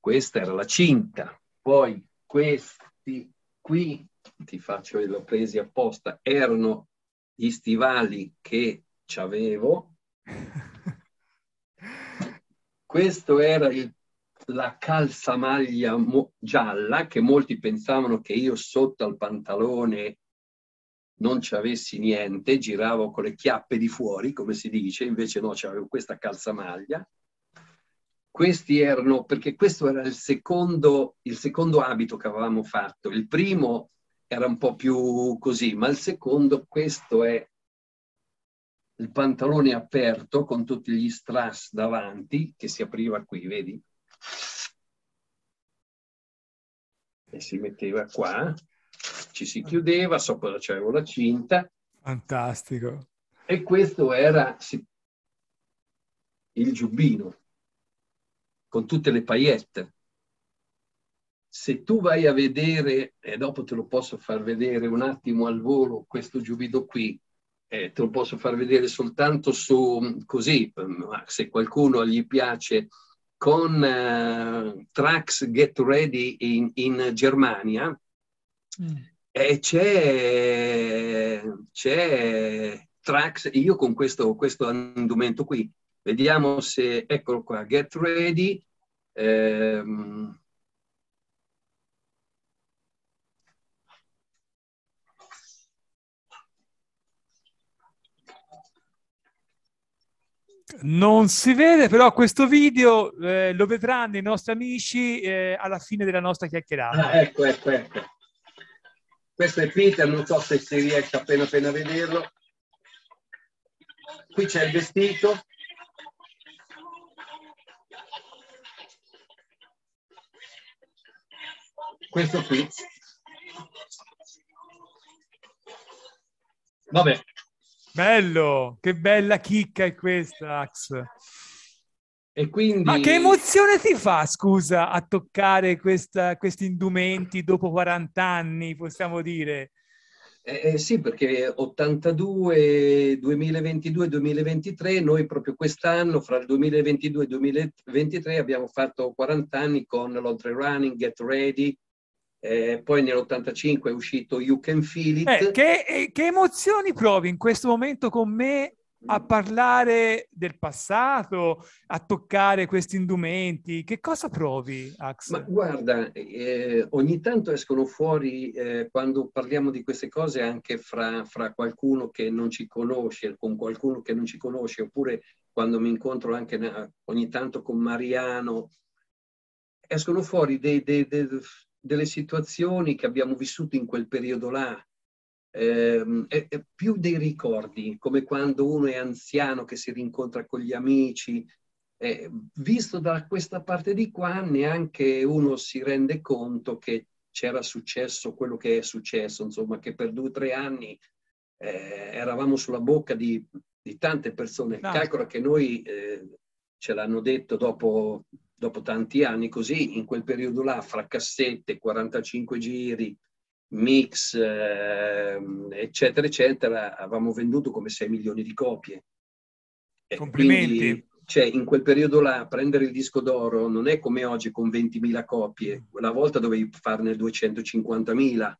S2: Questa era la cinta, poi questi qui, ti faccio, l'ho presi apposta, erano gli stivali che avevo. [LAUGHS] Questo era il, la calzamaglia mo- gialla che molti pensavano che io sotto al pantalone non ci avessi niente, giravo con le chiappe di fuori, come si dice, invece no, c'avevo questa calzamaglia questi erano, perché questo era il secondo, il secondo abito che avevamo fatto. Il primo era un po' più così, ma il secondo, questo è il pantalone aperto con tutti gli strass davanti, che si apriva qui, vedi? E si metteva qua, ci si chiudeva, sopra c'avevo la cinta.
S1: Fantastico.
S2: E questo era il giubbino con tutte le paillette. Se tu vai a vedere, e dopo te lo posso far vedere un attimo al volo, questo giubbino qui, eh, te lo posso far vedere soltanto su così, ma se qualcuno gli piace, con uh, Trax Get Ready in, in Germania, mm. e c'è, c'è Trax, io con questo, questo indumento qui, Vediamo se, eccolo qua, get ready. Ehm,
S1: Non si vede, però questo video eh, lo vedranno i nostri amici eh, alla fine della nostra chiacchierata.
S2: Ah, ecco, ecco, ecco. Questo è Peter, non so se si riesce appena appena a vederlo. Qui c'è il vestito, questo qui. Vabbè.
S1: Bello, che bella chicca è questa, Ax.
S2: E quindi...
S1: Ma che emozione ti fa, scusa, a toccare questa, questi indumenti dopo 40 anni, possiamo dire?
S2: Eh, eh, sì, perché 82, 2022, 2023, noi proprio quest'anno, fra il 2022 e il 2023, abbiamo fatto 40 anni con l'Oltre Running, Get Ready, eh, poi nell'85 è uscito You Can Feel It.
S1: Eh, che, eh, che, emozioni provi in questo momento con me a parlare del passato, a toccare questi indumenti? Che cosa provi, Ax?
S2: Ma guarda, eh, ogni tanto escono fuori, eh, quando parliamo di queste cose, anche fra, fra, qualcuno che non ci conosce, con qualcuno che non ci conosce, oppure quando mi incontro anche ogni tanto con Mariano, escono fuori dei, dei, dei delle situazioni che abbiamo vissuto in quel periodo là, eh, è, è più dei ricordi, come quando uno è anziano che si rincontra con gli amici. Eh, visto da questa parte di qua, neanche uno si rende conto che c'era successo quello che è successo, insomma, che per due o tre anni eh, eravamo sulla bocca di, di tante persone. No. Calcola che noi eh, ce l'hanno detto dopo dopo tanti anni così, in quel periodo là, fra cassette, 45 giri, mix, eh, eccetera, eccetera, avevamo venduto come 6 milioni di copie.
S1: Complimenti. Quindi,
S2: cioè, in quel periodo là, prendere il disco d'oro non è come oggi con 20.000 copie, una volta dovevi farne 250.000.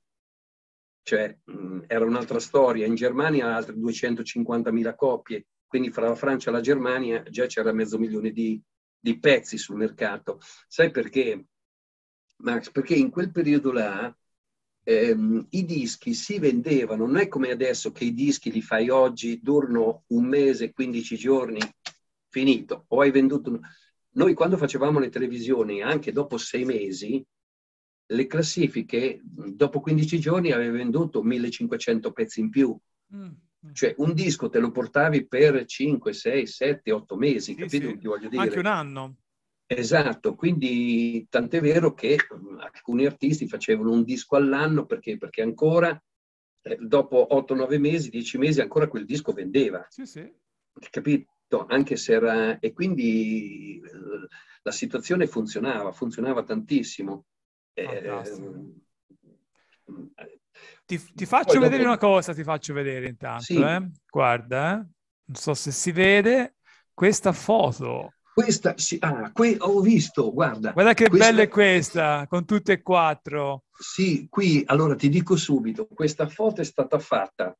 S2: Cioè, mh, era un'altra storia. In Germania altre 250.000 copie, quindi fra la Francia e la Germania già c'era mezzo milione di, di pezzi sul mercato. Sai perché, Max? Perché in quel periodo là ehm, i dischi si vendevano, non è come adesso che i dischi li fai oggi, durano un mese, 15 giorni, finito, o hai venduto... Noi quando facevamo le televisioni, anche dopo sei mesi, le classifiche, dopo 15 giorni avevi venduto 1500 pezzi in più. Mm. Mm. Cioè un disco te lo portavi per 5, 6, 7, 8 mesi, sì, capito sì.
S1: ti voglio dire? Anche un anno.
S2: Esatto, quindi tant'è vero che mm, alcuni artisti facevano un disco all'anno perché, perché ancora eh, dopo 8-9 mesi, 10 mesi ancora quel disco vendeva.
S1: Sì, sì.
S2: Capito? Anche se era... E quindi eh, la situazione funzionava, funzionava tantissimo. Eh,
S1: ti, ti faccio Poi vedere dopo... una cosa, ti faccio vedere intanto. Sì. Eh? Guarda, eh? non so se si vede questa foto.
S2: Questa, sì, ah, qui ho visto, guarda.
S1: Guarda che questa... bella è questa, con tutte e quattro.
S2: Sì, qui, allora ti dico subito, questa foto è stata fatta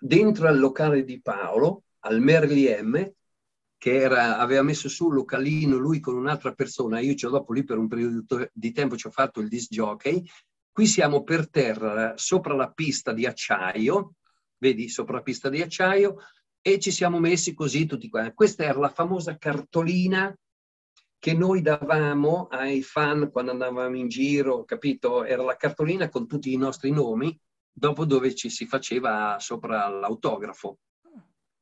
S2: dentro al locale di Paolo, al Merli M, che era, aveva messo su un localino lui con un'altra persona, io ci ho dopo lì per un periodo di tempo ci ho fatto il disc jockey, Qui siamo per terra, sopra la pista di acciaio, vedi, sopra la pista di acciaio, e ci siamo messi così tutti quanti. Questa era la famosa cartolina che noi davamo ai fan quando andavamo in giro, capito? Era la cartolina con tutti i nostri nomi, dopo dove ci si faceva sopra l'autografo.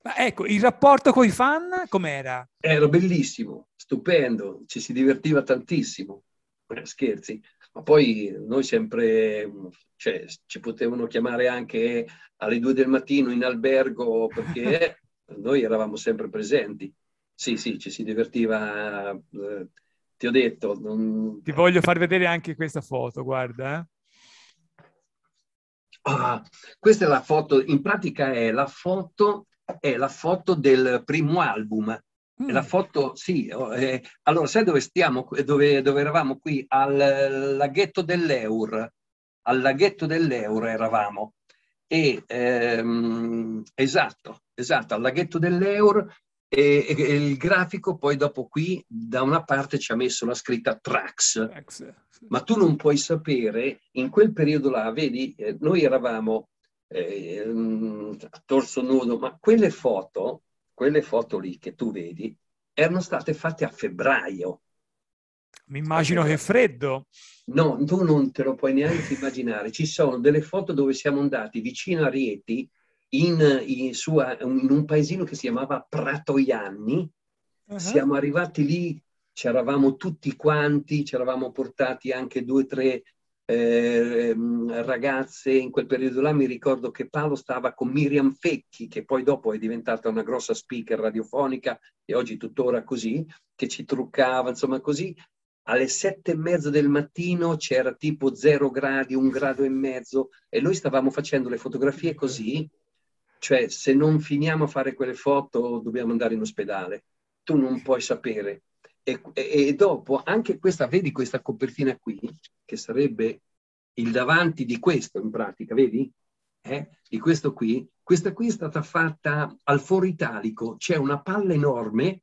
S1: Ma ecco, il rapporto con i fan com'era?
S2: Era bellissimo, stupendo, ci si divertiva tantissimo. Eh, scherzi. Ma poi noi sempre, cioè, ci potevano chiamare anche alle due del mattino in albergo perché [LAUGHS] noi eravamo sempre presenti. Sì, sì, ci si divertiva. Eh, ti ho detto. Non...
S1: Ti voglio far vedere anche questa foto, guarda. Eh.
S2: Ah, questa è la foto, in pratica è la foto, è la foto del primo album. Mm. La foto, sì, eh, allora sai dove stiamo? Dove, dove eravamo qui? Al laghetto dell'Eur. Al laghetto dell'Eur eravamo. E, ehm, esatto, esatto, al laghetto dell'Eur e, e, il grafico poi dopo qui da una parte ci ha messo la scritta Trax, ma tu non puoi sapere, in quel periodo là, vedi, eh, noi eravamo eh, a torso nudo, ma quelle foto, quelle foto lì che tu vedi, erano state fatte a febbraio.
S1: Mi immagino che è freddo.
S2: No, tu non te lo puoi neanche immaginare. Ci sono delle foto dove siamo andati vicino a Rieti, in, in, sua, in un paesino che si chiamava Pratoianni. Uh-huh. Siamo arrivati lì, ci eravamo tutti quanti, ci eravamo portati anche due o tre eh, ragazze in quel periodo là. Mi ricordo che Paolo stava con Miriam Fecchi, che poi dopo è diventata una grossa speaker radiofonica e oggi tuttora così, che ci truccava, insomma così. Alle sette e mezza del mattino c'era tipo zero gradi, un grado e mezzo e noi stavamo facendo le fotografie così cioè, se non finiamo a fare quelle foto, dobbiamo andare in ospedale. Tu non puoi sapere. E, e, dopo, anche questa, vedi questa copertina qui, che sarebbe il davanti di questo in pratica, vedi? Eh? Di questo qui. Questa qui è stata fatta al foro italico. C'è una palla enorme.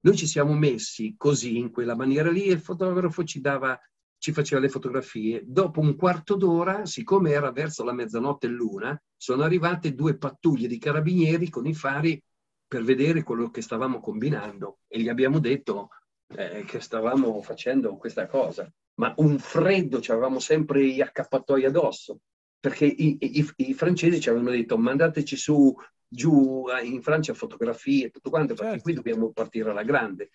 S2: Noi ci siamo messi così, in quella maniera lì, e il fotografo ci dava ci faceva le fotografie. Dopo un quarto d'ora, siccome era verso la mezzanotte e l'una, sono arrivate due pattuglie di carabinieri con i fari per vedere quello che stavamo combinando e gli abbiamo detto eh, che stavamo facendo questa cosa. Ma un freddo, ci avevamo sempre gli accappatoi addosso, perché i, i, i francesi ci avevano detto mandateci su giù in Francia fotografie e tutto quanto, perché certo. qui dobbiamo partire alla grande.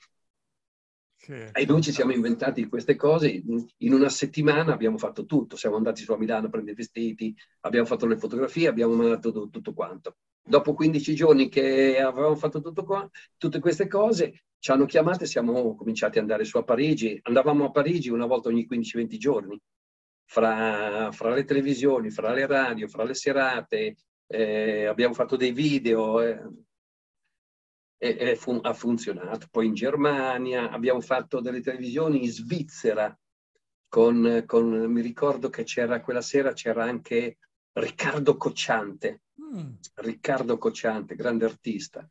S2: Che... E noi ci siamo inventati queste cose, in una settimana abbiamo fatto tutto, siamo andati su a Milano a prendere i vestiti, abbiamo fatto le fotografie, abbiamo mandato tutto, tutto quanto. Dopo 15 giorni che avevamo fatto tutto qua, tutte queste cose, ci hanno chiamato e siamo cominciati ad andare su a Parigi. Andavamo a Parigi una volta ogni 15-20 giorni, fra, fra, le televisioni, fra le radio, fra le serate, eh, abbiamo fatto dei video. Eh, e, e fu, ha funzionato. Poi in Germania abbiamo fatto delle televisioni in Svizzera, con, con, mi ricordo che c'era quella sera c'era anche Riccardo Cocciante, mm. Riccardo Cocciante, grande artista.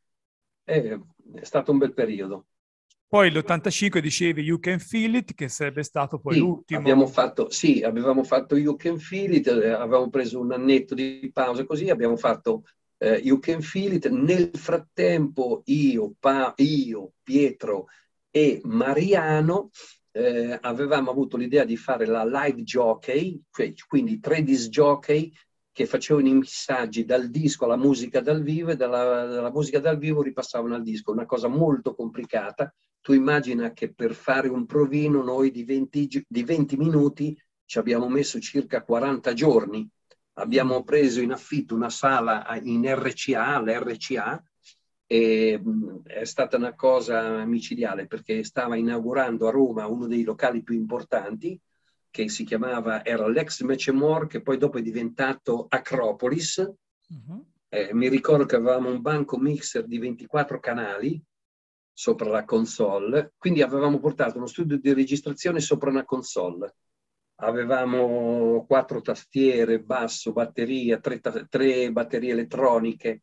S2: E, è stato un bel periodo.
S1: Poi l'85 dicevi You Can Feel It, che sarebbe stato poi sì, l'ultimo.
S2: Abbiamo fatto, sì, avevamo fatto You Can Feel It, eh, avevamo preso un annetto di pausa così, abbiamo fatto eh, You Can Feel It. Nel frattempo io, pa- io Pietro e Mariano eh, avevamo avuto l'idea di fare la live jockey, cioè, quindi tre disc jockey che facevano i messaggi dal disco alla musica dal vivo e dalla, dalla, musica dal vivo ripassavano al disco, una cosa molto complicata. Tu immagina che per fare un provino noi di 20, di 20 minuti ci abbiamo messo circa 40 giorni. Abbiamo preso in affitto una sala in RCA, l'RCA, e è stata una cosa micidiale perché stava inaugurando a Roma uno dei locali più importanti che si chiamava, era l'ex Mecemor che poi dopo è diventato Acropolis. Uh-huh. Eh, mi ricordo che avevamo un banco mixer di 24 canali sopra la console, quindi avevamo portato uno studio di registrazione sopra una console avevamo quattro tastiere, basso, batteria, tre, tre batterie elettroniche,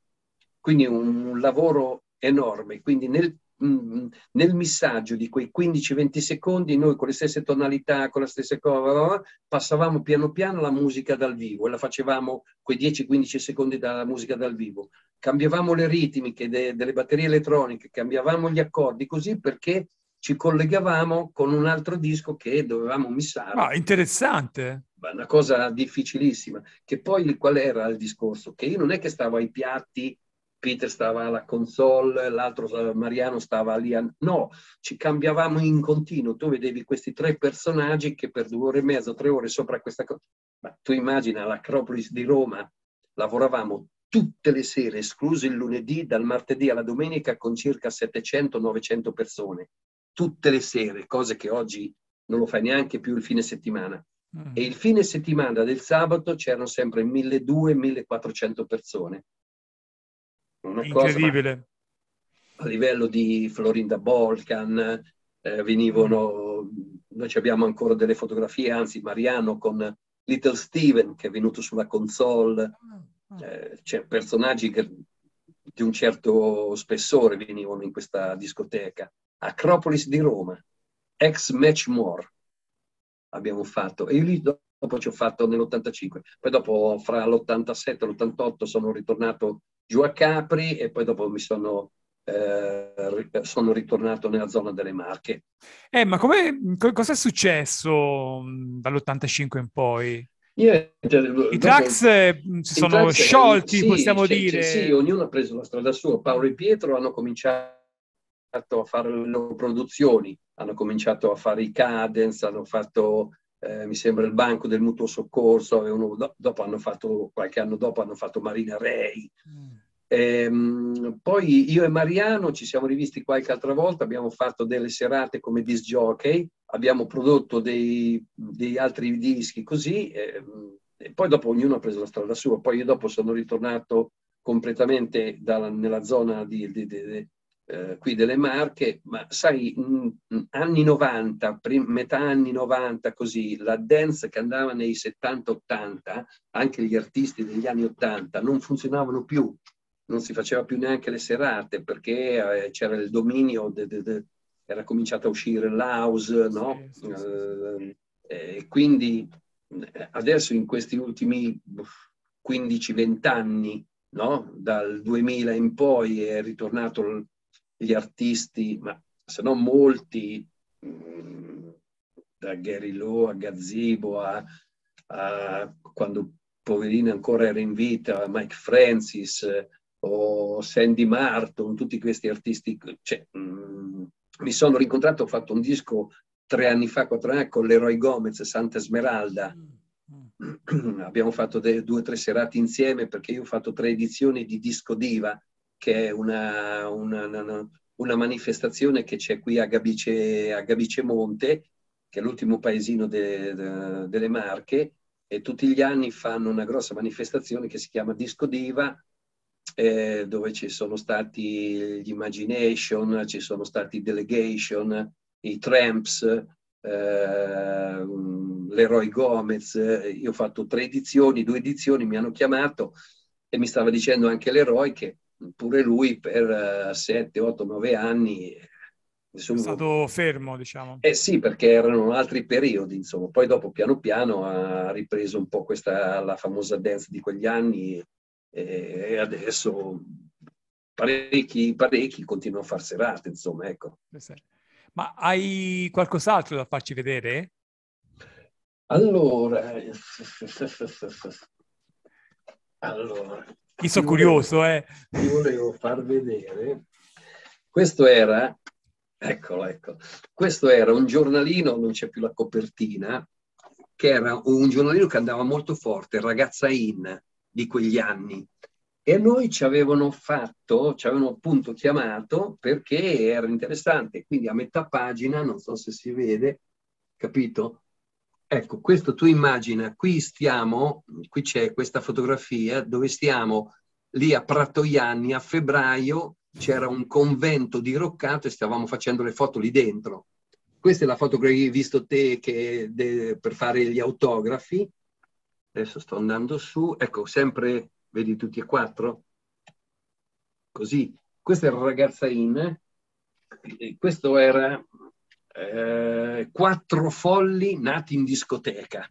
S2: quindi un, un lavoro enorme. Quindi nel, mh, mm, nel missaggio di quei 15-20 secondi noi con le stesse tonalità, con la stessa cosa, passavamo piano piano la musica dal vivo e la facevamo quei 10-15 secondi dalla musica dal vivo. Cambiavamo le ritmiche de, delle batterie elettroniche, cambiavamo gli accordi così perché ci collegavamo con un altro disco che dovevamo missare.
S1: Ah, interessante.
S2: Una cosa difficilissima. Che poi qual era il discorso? Che io non è che stavo ai piatti Peter stava alla console, l'altro Mariano stava lì. A... No, ci cambiavamo in continuo. Tu vedevi questi tre personaggi che per due ore e mezzo, tre ore sopra questa cosa. Ma tu immagina l'Acropolis di Roma, lavoravamo tutte le sere, escluso il lunedì, dal martedì alla domenica, con circa 700-900 persone. Tutte le sere, cose che oggi non lo fai neanche più il fine settimana. Mm. E il fine settimana del sabato c'erano sempre 1200-1400 persone.
S1: Una Incredibile.
S2: a livello di Florinda Bolcan, eh, venivano, noi abbiamo ancora delle fotografie, anzi Mariano con Little Steven che è venuto sulla console, ah, ah. eh, c'è personaggi che, di un certo spessore venivano in questa discoteca. Acropolis di Roma, ex Matchmore abbiamo fatto e io lì dopo ci ho fatto nell'85, poi dopo fra l'87 e l'88 sono ritornato giù a Capri e poi dopo mi sono, eh, sono ritornato nella zona delle Marche.
S1: Eh, ma come, cosa è successo dall'85 in poi?
S2: Yeah, cioè,
S1: I tracks eh, si sono tracks, sciolti, sì, possiamo
S2: c'è,
S1: dire.
S2: Sì, ognuno ha preso la strada sua. Paolo e Pietro hanno cominciato a fare le loro produzioni, hanno cominciato a fare i cadence, hanno fatto eh, mi sembra il banco del mutuo soccorso, avevano, dopo hanno fatto, qualche anno dopo hanno fatto Marina Rei. Mm. Ehm, poi io e Mariano ci siamo rivisti qualche altra volta, abbiamo fatto delle serate come disc jockey, abbiamo prodotto dei, dei altri dischi così, ehm, e poi dopo ognuno ha preso la strada sua. Poi io dopo sono ritornato completamente da, nella zona di, di, di, eh, qui delle Marche, ma sai, anni 90, prim- metà anni 90 così, la dance che andava nei 70-80, anche gli artisti degli anni 80 non funzionavano più, non si faceva più neanche le serate perché eh, c'era il dominio, de, de, de, era cominciato a uscire l'house, no? Sì, sì, sì. Eh, quindi eh, adesso in questi ultimi 15-20 anni, no? dal 2000 in poi è ritornato gli artisti, ma se non molti, mh, mm, da Gary Lowe a Gazzibo a, a, quando poverino ancora era in vita, Mike Francis o Sandy Martin, tutti questi artisti, cioè, mh, mm, mi sono rincontrato, ho fatto un disco tre anni fa, quattro anni con Leroy Gomez Santa Esmeralda. Mm. [CLEARS THROAT] Abbiamo fatto de- due o tre serate insieme perché io ho fatto tre edizioni di Disco Diva che è una, una, una, una manifestazione che c'è qui a Gabice, a Gabice Monte, che è l'ultimo paesino de, de, delle Marche, e tutti gli anni fanno una grossa manifestazione che si chiama Disco Diva, eh, dove ci sono stati gli Imagination, ci sono stati i Delegation, i Tramps, eh, l'Eroy Gomez. Io ho fatto tre edizioni, due edizioni, mi hanno chiamato e mi stava dicendo anche l'Eroy che pure lui per 7, 8, 9 anni
S1: Insomma, è stato fermo, diciamo.
S2: Eh sì, perché erano altri periodi, insomma. Poi dopo piano piano ha ripreso un po' questa, la famosa dance di quegli anni e adesso parecchi, parecchi continuano a far serate, insomma, ecco.
S1: Ma hai qualcos'altro da farci vedere?
S2: Allora, allora
S1: io sono curioso, eh.
S2: Ti volevo far vedere. Questo era, eccolo, ecco, questo era un giornalino, non c'è più la copertina, che era un giornalino che andava molto forte, Ragazza In, di quegli anni. E a noi ci avevano fatto, ci avevano appunto chiamato perché era interessante. Quindi a metà pagina, non so se si vede, capito? Ecco, questo tu immagina, qui stiamo, qui c'è questa fotografia dove stiamo lì a Prattoianni a febbraio, c'era un convento diroccato e stavamo facendo le foto lì dentro. Questa è la foto che hai visto te che, de, per fare gli autografi. Adesso sto andando su, ecco, sempre, vedi tutti e quattro? Così. Questa era ragazza in, questo era eh, quattro folli nati in discoteca.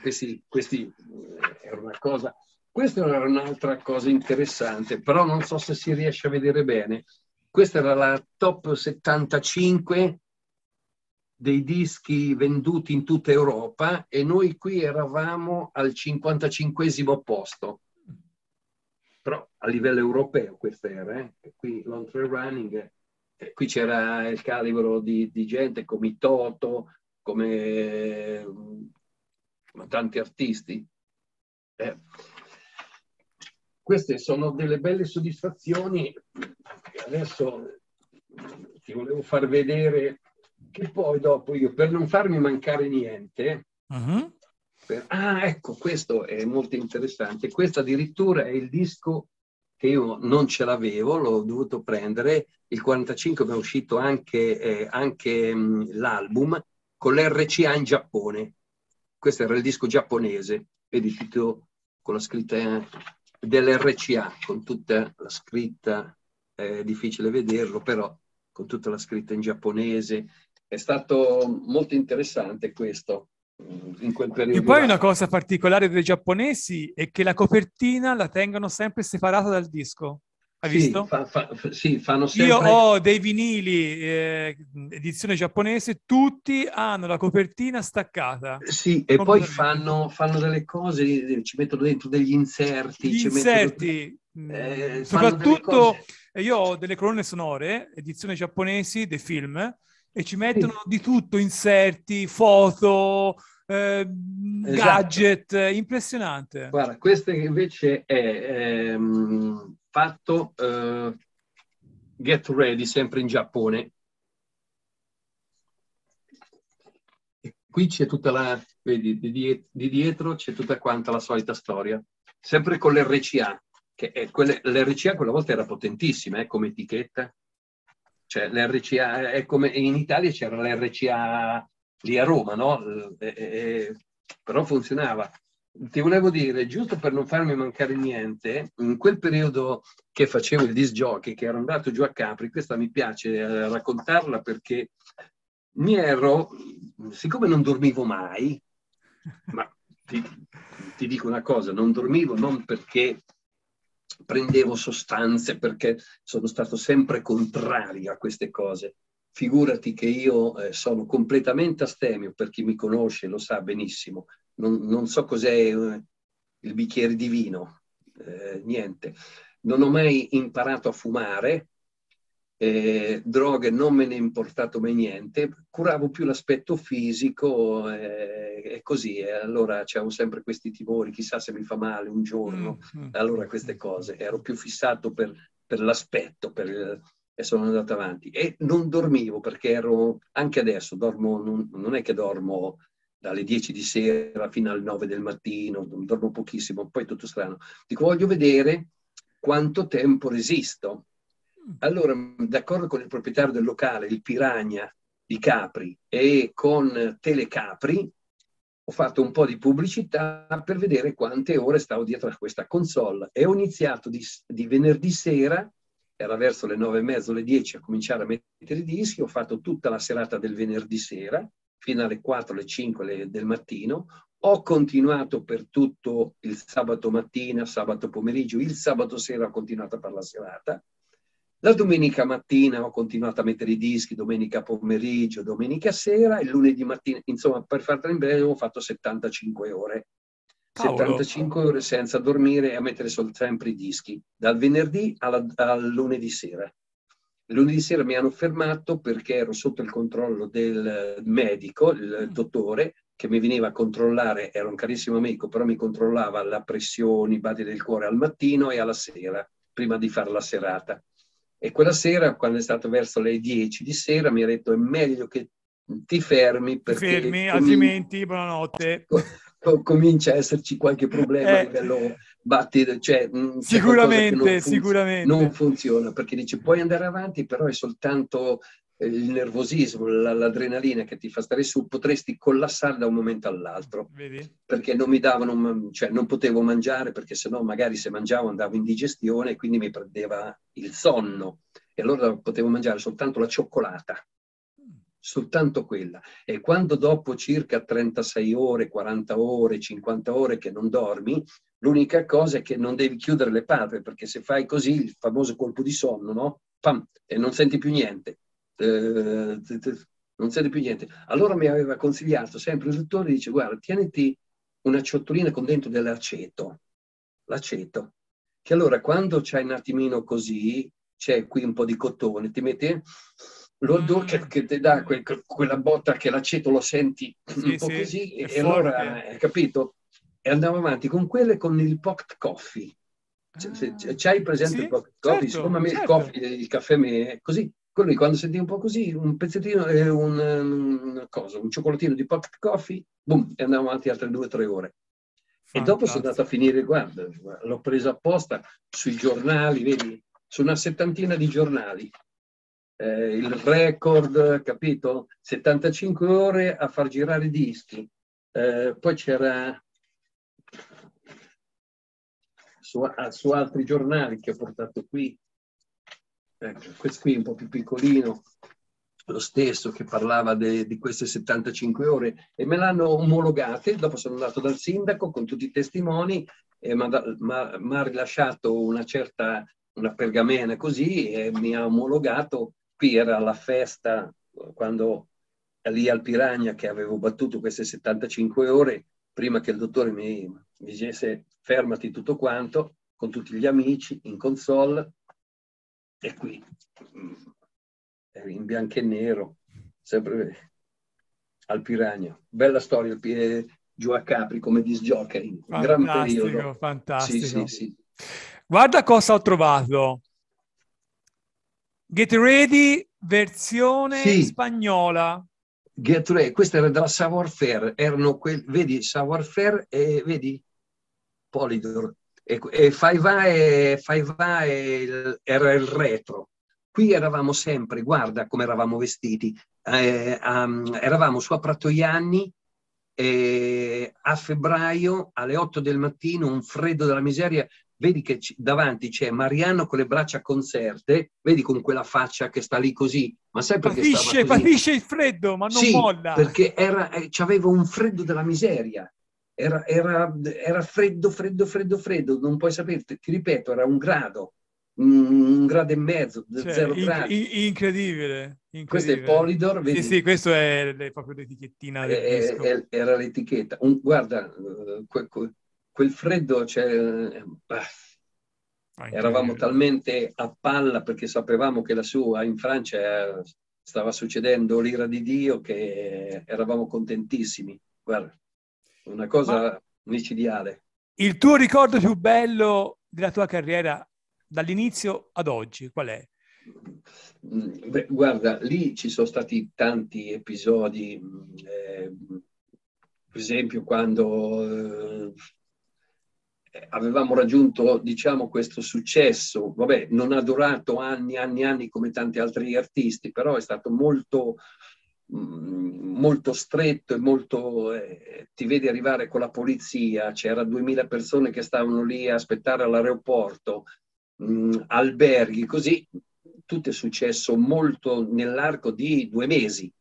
S2: Questi, questi eh, era una cosa. Questa era un'altra cosa interessante, però non so se si riesce a vedere bene. Questa era la top 75 dei dischi venduti in tutta Europa e noi qui eravamo al 55 posto. Però a livello europeo, questa era, eh? qui long trail running, eh, qui c'era il calibro di, di gente come i Toto, come um, tanti artisti. Eh. Queste sono delle belle soddisfazioni. Adesso ti volevo far vedere che poi dopo io, per non farmi mancare niente, uh-huh. per... ah ecco, questo è molto interessante. Questo addirittura è il disco che io non ce l'avevo, l'ho dovuto prendere. Il 45 mi è uscito anche, eh, anche mh, l'album con l'RCA in Giappone. Questo era il disco giapponese, vedi tutto con la scritta eh, dell'RCA, con tutta la scritta, è difficile vederlo, però con tutta la scritta in giapponese. È stato molto interessante questo in quel periodo.
S1: E poi una cosa particolare dei giapponesi è che la copertina la tengono sempre separata dal disco. Hai
S2: sì,
S1: visto?
S2: Fa, fa, sì, fanno sempre...
S1: Io ho dei vinili eh, edizione giapponese, tutti hanno la copertina staccata.
S2: Sì, e poi fanno, fanno, delle cose, ci mettono dentro degli inserti.
S1: Gli inserti, mettono, eh, soprattutto io ho delle colonne sonore, edizione giapponesi, dei film, e ci mettono sì. di tutto, inserti, foto, eh, esatto. gadget, impressionante.
S2: Guarda, questo invece è ehm, fatto eh, Get Ready, sempre in Giappone. E qui c'è tutta la, vedi, di, di, dietro c'è tutta quanta la solita storia, sempre con l'RCA, che è quelle, l'RCA quella volta era potentissima eh, come etichetta. Cioè l'RCA è come in Italia c'era l'RCA lì a Roma, no? E, e, però funzionava. Ti volevo dire, giusto per non farmi mancare niente, in quel periodo che facevo il disc jockey, che ero andato giù a Capri, questa mi piace eh, raccontarla perché mi ero, siccome non dormivo mai, ma ti, ti dico una cosa, non dormivo non perché prendevo sostanze, perché sono stato sempre contrario a queste cose, figurati che io eh, sono completamente astemio, per chi mi conosce lo sa benissimo, non, non so cos'è eh, il bicchiere di vino, eh, niente. Non ho mai imparato a fumare, eh, droghe non me ne è importato mai niente, curavo più l'aspetto fisico eh, e così, e allora c'erano sempre questi timori, chissà se mi fa male un giorno, mm, mm. allora queste cose, ero più fissato per, per l'aspetto, per il, e sono andato avanti. E non dormivo perché ero, anche adesso, dormo, non, non, è che dormo dalle 10 di sera fino alle 9 del mattino, dormo pochissimo, poi tutto strano. Dico, voglio vedere quanto tempo resisto. Allora, d'accordo con il proprietario del locale, il Piragna di Capri e con Telecapri, ho fatto un po' di pubblicità per vedere quante ore stavo dietro a questa console. E ho iniziato di, di venerdì sera era verso le nove e mezzo, le dieci a cominciare a mettere i dischi, ho fatto tutta la serata del venerdì sera, fino alle 4, alle 5 del mattino, ho continuato per tutto il sabato mattina, sabato pomeriggio, il sabato sera ho continuato fare la serata, la domenica mattina ho continuato a mettere i dischi, domenica pomeriggio, domenica sera e lunedì mattina, insomma per fartela in breve ho fatto 75 ore 75 ore senza dormire e a mettere sempre i dischi, dal venerdì alla, al lunedì sera. Lunedì sera mi hanno fermato perché ero sotto il controllo del medico, il mm. dottore, che mi veniva a controllare, era un carissimo amico, però mi controllava la pressione, i battiti del cuore al mattino e alla sera, prima di fare la serata. E quella sera, quando è stato verso le 10 di sera, mi ha detto è meglio che ti fermi perché...
S1: Ti fermi, altrimenti buonanotte.
S2: comincia a esserci qualche problema eh, a livello battito, cioè
S1: sicuramente, non funz- sicuramente.
S2: non funziona perché dice puoi andare avanti, però è soltanto il nervosismo, l'adrenalina che ti fa stare su, potresti collassare da un momento all'altro. Vedi? Perché non mi davano, cioè non potevo mangiare perché sennò magari se mangiavo andavo in digestione e quindi mi prendeva il sonno e allora potevo mangiare soltanto la cioccolata soltanto quella. E quando dopo circa 36 ore, 40 ore, 50 ore che non dormi, l'unica cosa è che non devi chiudere le palpebre, perché se fai così, il famoso colpo di sonno, no? Pam, e non senti più niente. Eh, non senti più niente. Allora mi aveva consigliato sempre il dottore, dice, guarda, tieniti una ciotolina con dentro dell'aceto. L'aceto. che allora quando c'hai un attimino così, c'è qui un po' di cotone, ti metti l'odore mm. che, che, ti dà quel, quella botta che l'aceto lo senti sì, un po' sì, così, e forte. allora, hai capito? E andavo avanti con quelle con il pocket coffee. Ah. C'hai presente sì, il pocket coffee? Certo, Siccome me certo. il, coffee, il caffè mi è così, quello quando senti un po' così, un pezzettino, eh, un, un, cosa, un cioccolatino di pocket coffee, boom, e andavo avanti altre due o tre ore. Fantastico. E dopo sono andato a finire, guarda, l'ho preso apposta sui giornali, vedi, su una settantina di giornali. Eh, il record, capito? 75 ore a far girare i dischi. Eh, poi c'era su, su altri giornali che ho portato qui, ecco, questo qui un po' più piccolino, lo stesso che parlava de, di queste 75 ore e me l'hanno omologate, dopo sono andato dal sindaco con tutti i testimoni e mi ha rilasciato una certa una pergamena così e mi ha omologato, qui era la festa quando lì al Piragna che avevo battuto queste 75 ore, prima che il dottore mi, mi dicesse fermati tutto quanto, con tutti gli amici in console e qui in bianco e nero, sempre al Piragna. Bella storia, giù a Capri come disjockey, gran periodo.
S1: Fantastico, sì, sì, sì. Guarda cosa ho trovato. Get Ready versione sì. spagnola.
S2: Get Ready, questa era della Savoir Faire, erano quelli, vedi, Savoir Faire e vedi Polydor e, e Faiva, e, Faiva e era il retro Qui eravamo sempre, guarda come eravamo vestiti, eh, um, eravamo su a Pratoianni eh, a febbraio alle 8 del mattino, un freddo della miseria, vedi che davanti c'è Mariano con le braccia concerte, vedi con quella faccia che sta lì così, ma sai perché
S1: patisce, patisce il freddo, ma non
S2: sì,
S1: molla.
S2: perché era, eh, aveva un freddo della miseria. Era, era, era, freddo, freddo, freddo, freddo, non puoi sapere, ti ripeto, era un grado un grado e mezzo, cioè, zero
S1: inc- gradi. incredibile, incredibile,
S2: Questo è Polydor.
S1: Vedi? Sì, sì, questo è, è proprio l'etichettina
S2: è, è, Era l'etichetta. Un, guarda, eh, que, que, quel freddo, cioè, ah, eravamo talmente a palla perché sapevamo che lassù in Francia stava succedendo l'ira di Dio che eravamo contentissimi. Guarda, una cosa Ma micidiale.
S1: Il tuo ricordo più bello della tua carriera dall'inizio ad oggi, qual è?
S2: Mm, beh, guarda, lì ci sono stati tanti episodi, eh, per esempio quando eh, avevamo raggiunto, diciamo, questo successo, vabbè, non ha durato anni, anni, anni come tanti altri artisti, però è stato molto, mm, molto stretto e molto, eh, ti vedi arrivare con la polizia, c'era 2000 persone che stavano lì a aspettare all'aeroporto, mh, alberghi, così tutto è successo molto nell'arco di due mesi.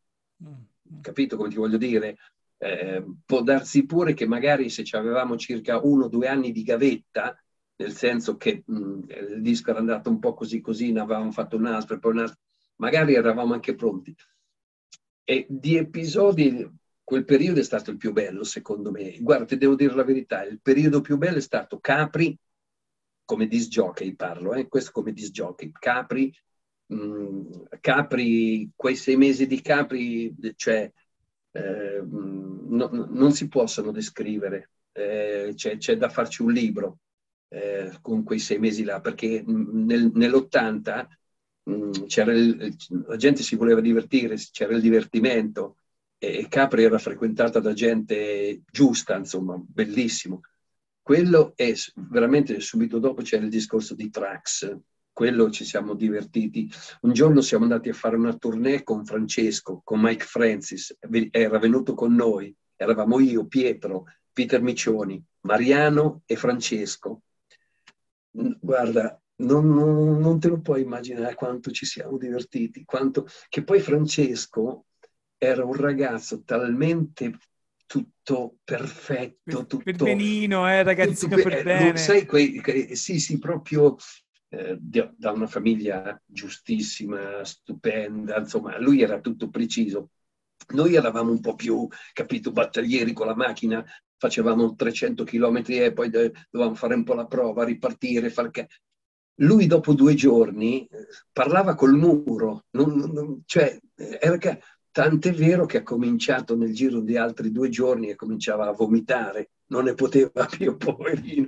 S2: Mm. Capito come ti voglio dire? Eh, può darsi pure che magari se avevamo circa uno o due anni di gavetta, nel senso che mh, il disco era andato un po' così così, ne avevamo fatto un altro, poi un altro, magari eravamo anche pronti. E di episodi, quel periodo è stato il più bello, secondo me. Guarda, ti devo dire la verità, il periodo più bello è stato Capri, come disc jockey parlo, eh? questo come disc jockey. Capri, mh, mm, Capri, quei sei mesi di Capri, cioè, eh, no, non si possono descrivere, eh, c'è, c'è, da farci un libro eh, con quei sei mesi là, perché nel, nell'80 mh, c'era il, la gente si voleva divertire, c'era il divertimento e Capri era frequentata da gente giusta, insomma, bellissimo. Quello è veramente subito dopo c'era il discorso di Trax, quello ci siamo divertiti. Un giorno siamo andati a fare una tournée con Francesco, con Mike Francis, era venuto con noi, eravamo io, Pietro, Peter Miccioni, Mariano e Francesco. Guarda, non, non, non, te lo puoi immaginare quanto ci siamo divertiti, quanto... che poi Francesco era un ragazzo talmente tutto perfetto, tutto...
S1: Per benino, eh, ragazzino per, per bene.
S2: Sai, quei, quei, sì, sì, proprio eh, da una famiglia giustissima, stupenda, insomma, lui era tutto preciso. Noi eravamo un po' più, capito, battaglieri con la macchina, facevamo 300 km e poi dovevamo fare un po' la prova, ripartire, far. Lui dopo due giorni eh, parlava col muro, non, non, cioè, era che, tant'è vero che ha cominciato nel giro di altri due giorni e cominciava a vomitare, non ne poteva [LAUGHS] più, poverino.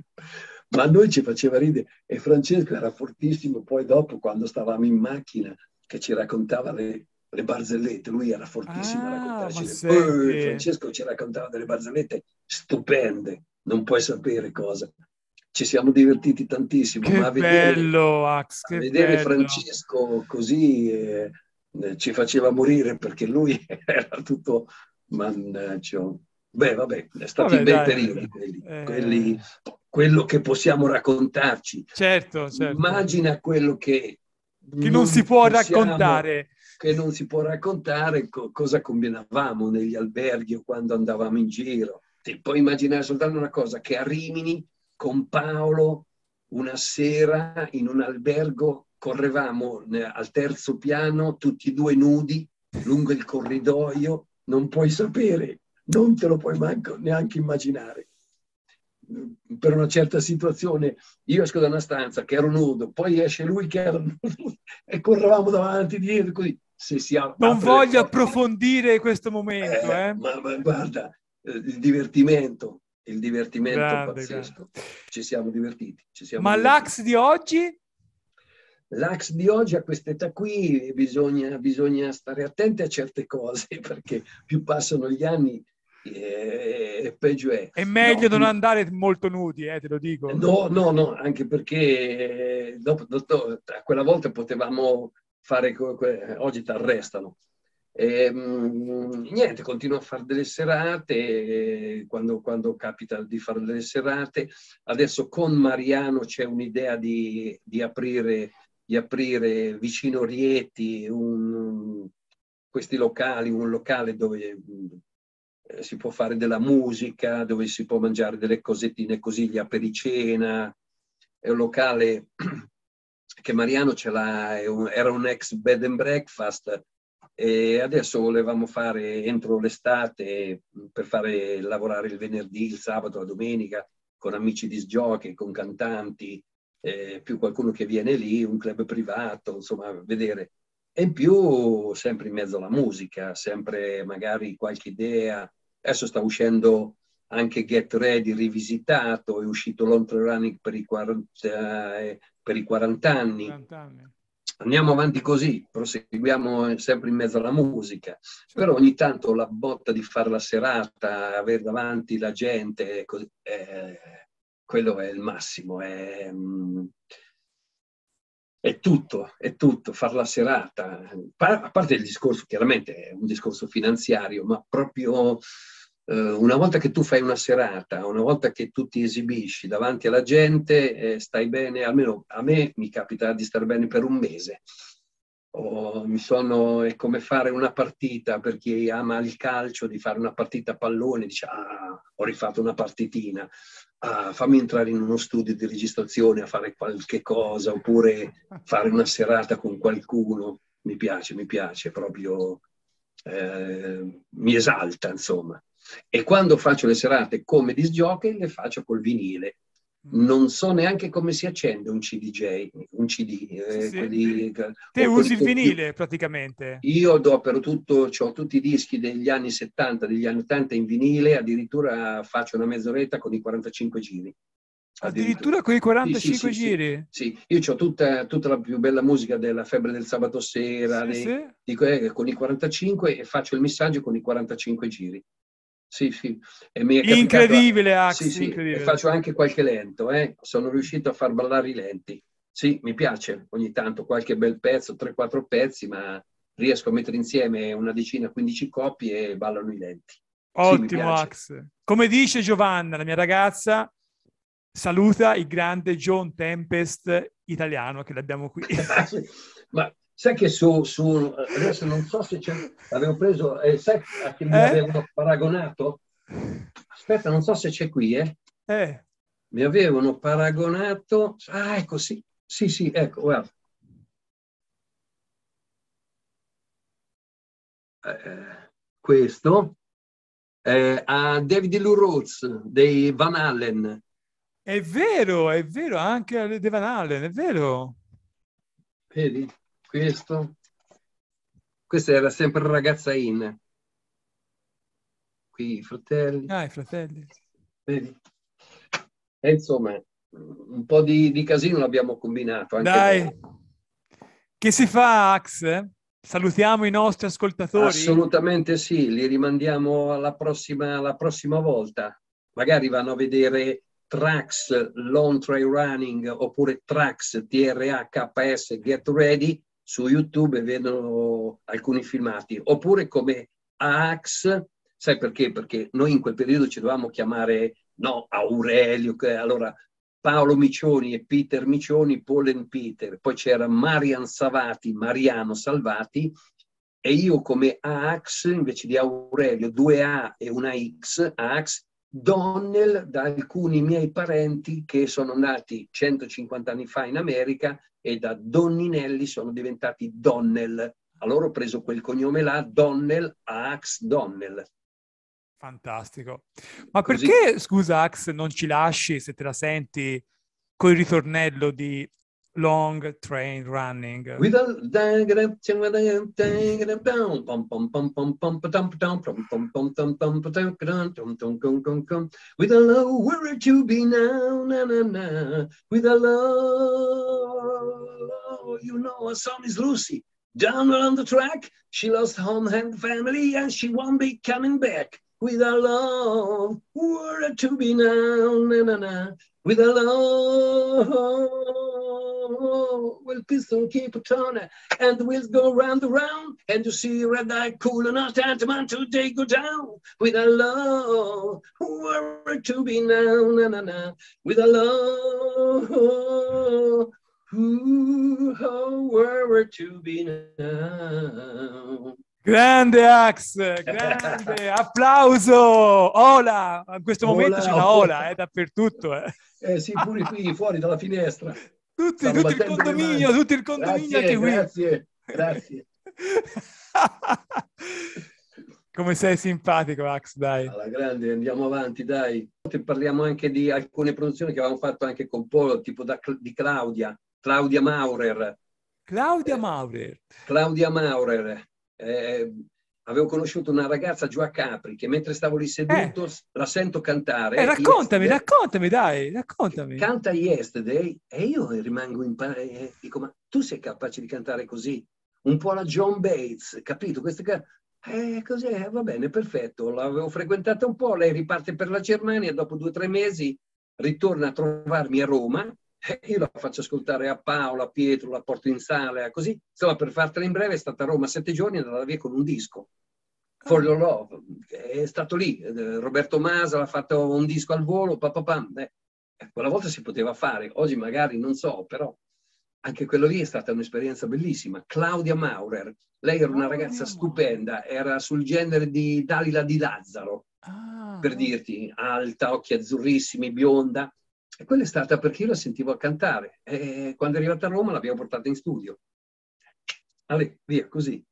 S2: Ma a noi ci faceva ridere e Francesco era fortissimo, poi dopo quando stavamo in macchina che ci raccontava le, le barzellette, lui era fortissimo ah, a raccontarci. Le... Francesco ci raccontava delle barzellette stupende, non puoi sapere cosa. Ci siamo divertiti tantissimo.
S1: Che ma vedere, bello, Ax,
S2: che vedere bello. Francesco così eh, eh, ci faceva morire perché lui [LAUGHS] era tutto mannaggia. Beh, vabbè, è stati vabbè, bei dai, periodi quelli, eh... quelli, quello che possiamo raccontarci.
S1: Certo, certo.
S2: Immagina quello che,
S1: che non, non si può possiamo, raccontare
S2: che non si può raccontare co- cosa combinavamo negli alberghi o quando andavamo in giro. Ti puoi immaginare soltanto una cosa, che a Rimini con Paolo una sera in un albergo correvamo al terzo piano tutti e due nudi lungo il corridoio, non puoi sapere, non te lo puoi manco, neanche immaginare. Per una certa situazione io esco da una stanza che ero nudo, poi esce lui che era [LAUGHS] nudo e correvamo davanti, dietro, così se si
S1: Non voglio approfondire questo momento. Eh, eh.
S2: Ma, ma, guarda, eh, il divertimento, il divertimento grande, pazzesco. Grande. Ci siamo divertiti. Ci siamo
S1: ma
S2: divertiti.
S1: l'Ax di oggi?
S2: L'Ax di oggi a quest'età qui bisogna, bisogna stare attenti a certe cose [LAUGHS] perché più passano gli anni e peggio è.
S1: È meglio no, non andare molto nudi, eh, te lo dico.
S2: No, no, no, anche perché dopo, dopo, a quella volta potevamo fare, oggi ti arrestano. E, mh, niente, continuo a fare delle serate quando, quando, capita di fare delle serate. Adesso con Mariano c'è un'idea di, di, aprire, di aprire vicino Rieti un, questi locali, un locale dove eh, si può fare della musica, dove si può mangiare delle cosettine così, gli apericena. È un locale [CLEARS THROAT] che Mariano ce l'ha, era un ex bed and breakfast e adesso volevamo fare entro l'estate per fare lavorare il venerdì, il sabato, la domenica con amici di sgiochi, con cantanti, eh, più qualcuno che viene lì, un club privato, insomma, vedere. E in più sempre in mezzo alla musica, sempre magari qualche idea. Adesso sta uscendo anche Get Ready rivisitato, è uscito Long Running per i 40, eh, per i 40 anni. 40 anni. Andiamo avanti così, proseguiamo sempre in mezzo alla musica, però ogni tanto la botta di fare la serata, avere davanti la gente, così, eh, quello è il massimo, è, mm, è tutto, è tutto, fare la serata. A parte il discorso, chiaramente è un discorso finanziario, ma proprio una volta che tu fai una serata, una volta che tu ti esibisci davanti alla gente, eh, stai bene, almeno a me mi capita di stare bene per un mese. O mi sono, è come fare una partita per chi ama il calcio, di fare una partita a pallone, dice ah, ho rifatto una partitina, ah, fammi entrare in uno studio di registrazione a fare qualche cosa, oppure fare una serata con qualcuno, mi piace, mi piace, proprio eh, mi esalta, insomma. E quando faccio le serate come disc jockey, le faccio col vinile. Mm. Non so neanche come si accende un CDJ, un CD. Eh, sì, quelli,
S1: Te usi il vinile praticamente?
S2: Io adopero tutto, ho tutti i dischi degli anni 70, degli anni 80 in vinile, addirittura faccio una mezz'oretta con i 45 giri.
S1: Addirittura con i 45 sì, sì, giri?
S2: Sì, io ho tutta, tutta, la più bella musica della febbre del sabato sera, dei, dico, eh, con i 45 e faccio il missaggio con i 45 giri. Sì, sì.
S1: incredibile, Ax,
S2: sì, sì.
S1: incredibile.
S2: E faccio anche qualche lento, eh? sono riuscito a far ballare i lenti. Sì, mi piace ogni tanto qualche bel pezzo, 3-4 pezzi, ma riesco a mettere insieme una decina, 15 coppie e ballano i lenti.
S1: Ottimo, Ax. Come dice Giovanna, la mia ragazza, saluta il grande John Tempest italiano che l'abbiamo qui. [LAUGHS]
S2: ma Sai che su, su, adesso non so se c'è, avevo preso, eh, sai a chi mi eh? avevano paragonato? Aspetta, non so se c'è qui, eh?
S1: eh.
S2: Mi avevano paragonato, ah, ecco, sì, sì, sì, ecco, guarda. Eh, questo, eh, a David Rhodes dei Van Allen.
S1: È vero, è vero, anche dei Van Allen, è vero.
S2: Vedi, questo. Questa era sempre ragazza in. Qui i fratelli.
S1: Ah, i fratelli.
S2: Vedi? E insomma, un po' di, di casino l'abbiamo combinato.
S1: Dai, noi. che si fa, Ax? Salutiamo i nostri ascoltatori.
S2: Assolutamente sì, li rimandiamo alla prossima, alla prossima volta. Magari vanno a vedere Trax Long Trail Running oppure Trax TRHS Get Ready su YouTube e vedono alcuni filmati. Oppure come AX, sai perché? Perché noi in quel periodo ci dovevamo chiamare no, Aurelio, allora Paolo Micioni e Peter Micioni, Paul and Peter, poi c'era Marian Savati, Mariano Salvati e io come AX invece di Aurelio, due A e una X, AX, Donnell da alcuni miei parenti che sono nati 150 anni fa in America e da Donninelli sono diventati Donnell. Allora ho preso quel cognome là, Donnell, AX Donnell.
S1: Fantastico. Ma Così. perché, scusa Ax, non ci lasci, se te la senti, col ritornello di Long Train Running? With a with a where to be now, na na na. With a love, you know, a song is Lucy. Down around the track, she lost home and family, and she won't be coming back with a love were to be now, na, na, na, with a love will piston keep turning and the wheels go round and round and you see red eye cool and not tantamount to they go down with a love were to be now, na, na, na, with a love who were to be now. Grande Ax, grande, [LAUGHS] applauso! Ola, in questo momento Ola, c'è la Ola, è dappertutto. Eh.
S2: eh sì, pure qui, fuori dalla finestra. [LAUGHS]
S1: Tutti, tutto il condominio, tutto il condominio
S2: grazie. Grazie, grazie. [LAUGHS]
S1: Come sei simpatico, Ax, dai.
S2: Alla grande, andiamo avanti, dai. Parliamo anche di alcune produzioni che avevamo fatto anche con Polo, tipo da, di Claudia, Claudia Maurer.
S1: Claudia Maurer.
S2: Claudia Maurer eh, avevo conosciuto una ragazza giù a Capri che mentre stavo lì seduto eh. la sento cantare.
S1: Eh, raccontami, raccontami, dai, raccontami.
S2: Canta Yesterday e io rimango in pari e dico, ma tu sei capace di cantare così? Un po' la John Bates, capito? Queste ca- eh, così, eh, va bene, perfetto. L'avevo frequentata un po', lei riparte per la Germania, dopo due o tre mesi ritorna a trovarmi a Roma io la faccio ascoltare a Paola, a Pietro, la porto in sala, così. Insomma, per fartela in breve, è stata a Roma sette giorni e è andata via con un disco. For Your Love, è stato lì. Eh, Roberto Masa l'ha fatto un disco al volo, papapam. Eh, quella volta si poteva fare, oggi magari non so, però anche quello lì è stata un'esperienza bellissima. Claudia Maurer, lei era una ragazza stupenda, era sul genere di Dalila di Lazzaro, ah, per dirti, alta, occhi azzurrissimi, bionda e quella è stata perché io la sentivo cantare. E quando è arrivata a Roma l'abbiamo portata in studio. Allora, via, così.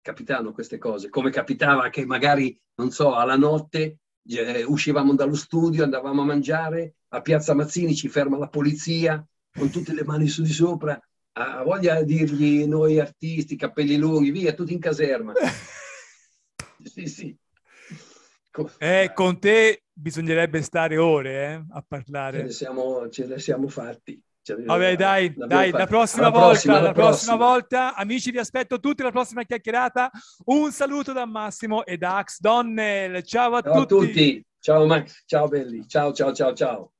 S2: Capitano queste cose. Come capitava che magari, non so, alla notte eh, uscivamo dallo studio, andavamo a mangiare, a Piazza Mazzini ci ferma la polizia con tutte le mani su di sopra. Ha voglia di dirgli noi artisti, capelli lunghi, via, tutti in caserma. [LAUGHS] sì, sì.
S1: Eh, con te bisognerebbe stare ore eh, a parlare.
S2: Ce ne siamo, ce ne siamo fatti.
S1: Vabbè, dai, dai, la prossima volta, prossima, la prossima, prossima volta, amici, vi aspetto tutti la prossima chiacchierata. Un saluto da Massimo e da Ax Donnell. Ciao a
S2: ciao
S1: tutti.
S2: a tutti. Ciao Max, ciao belli. Ciao, ciao, ciao, ciao.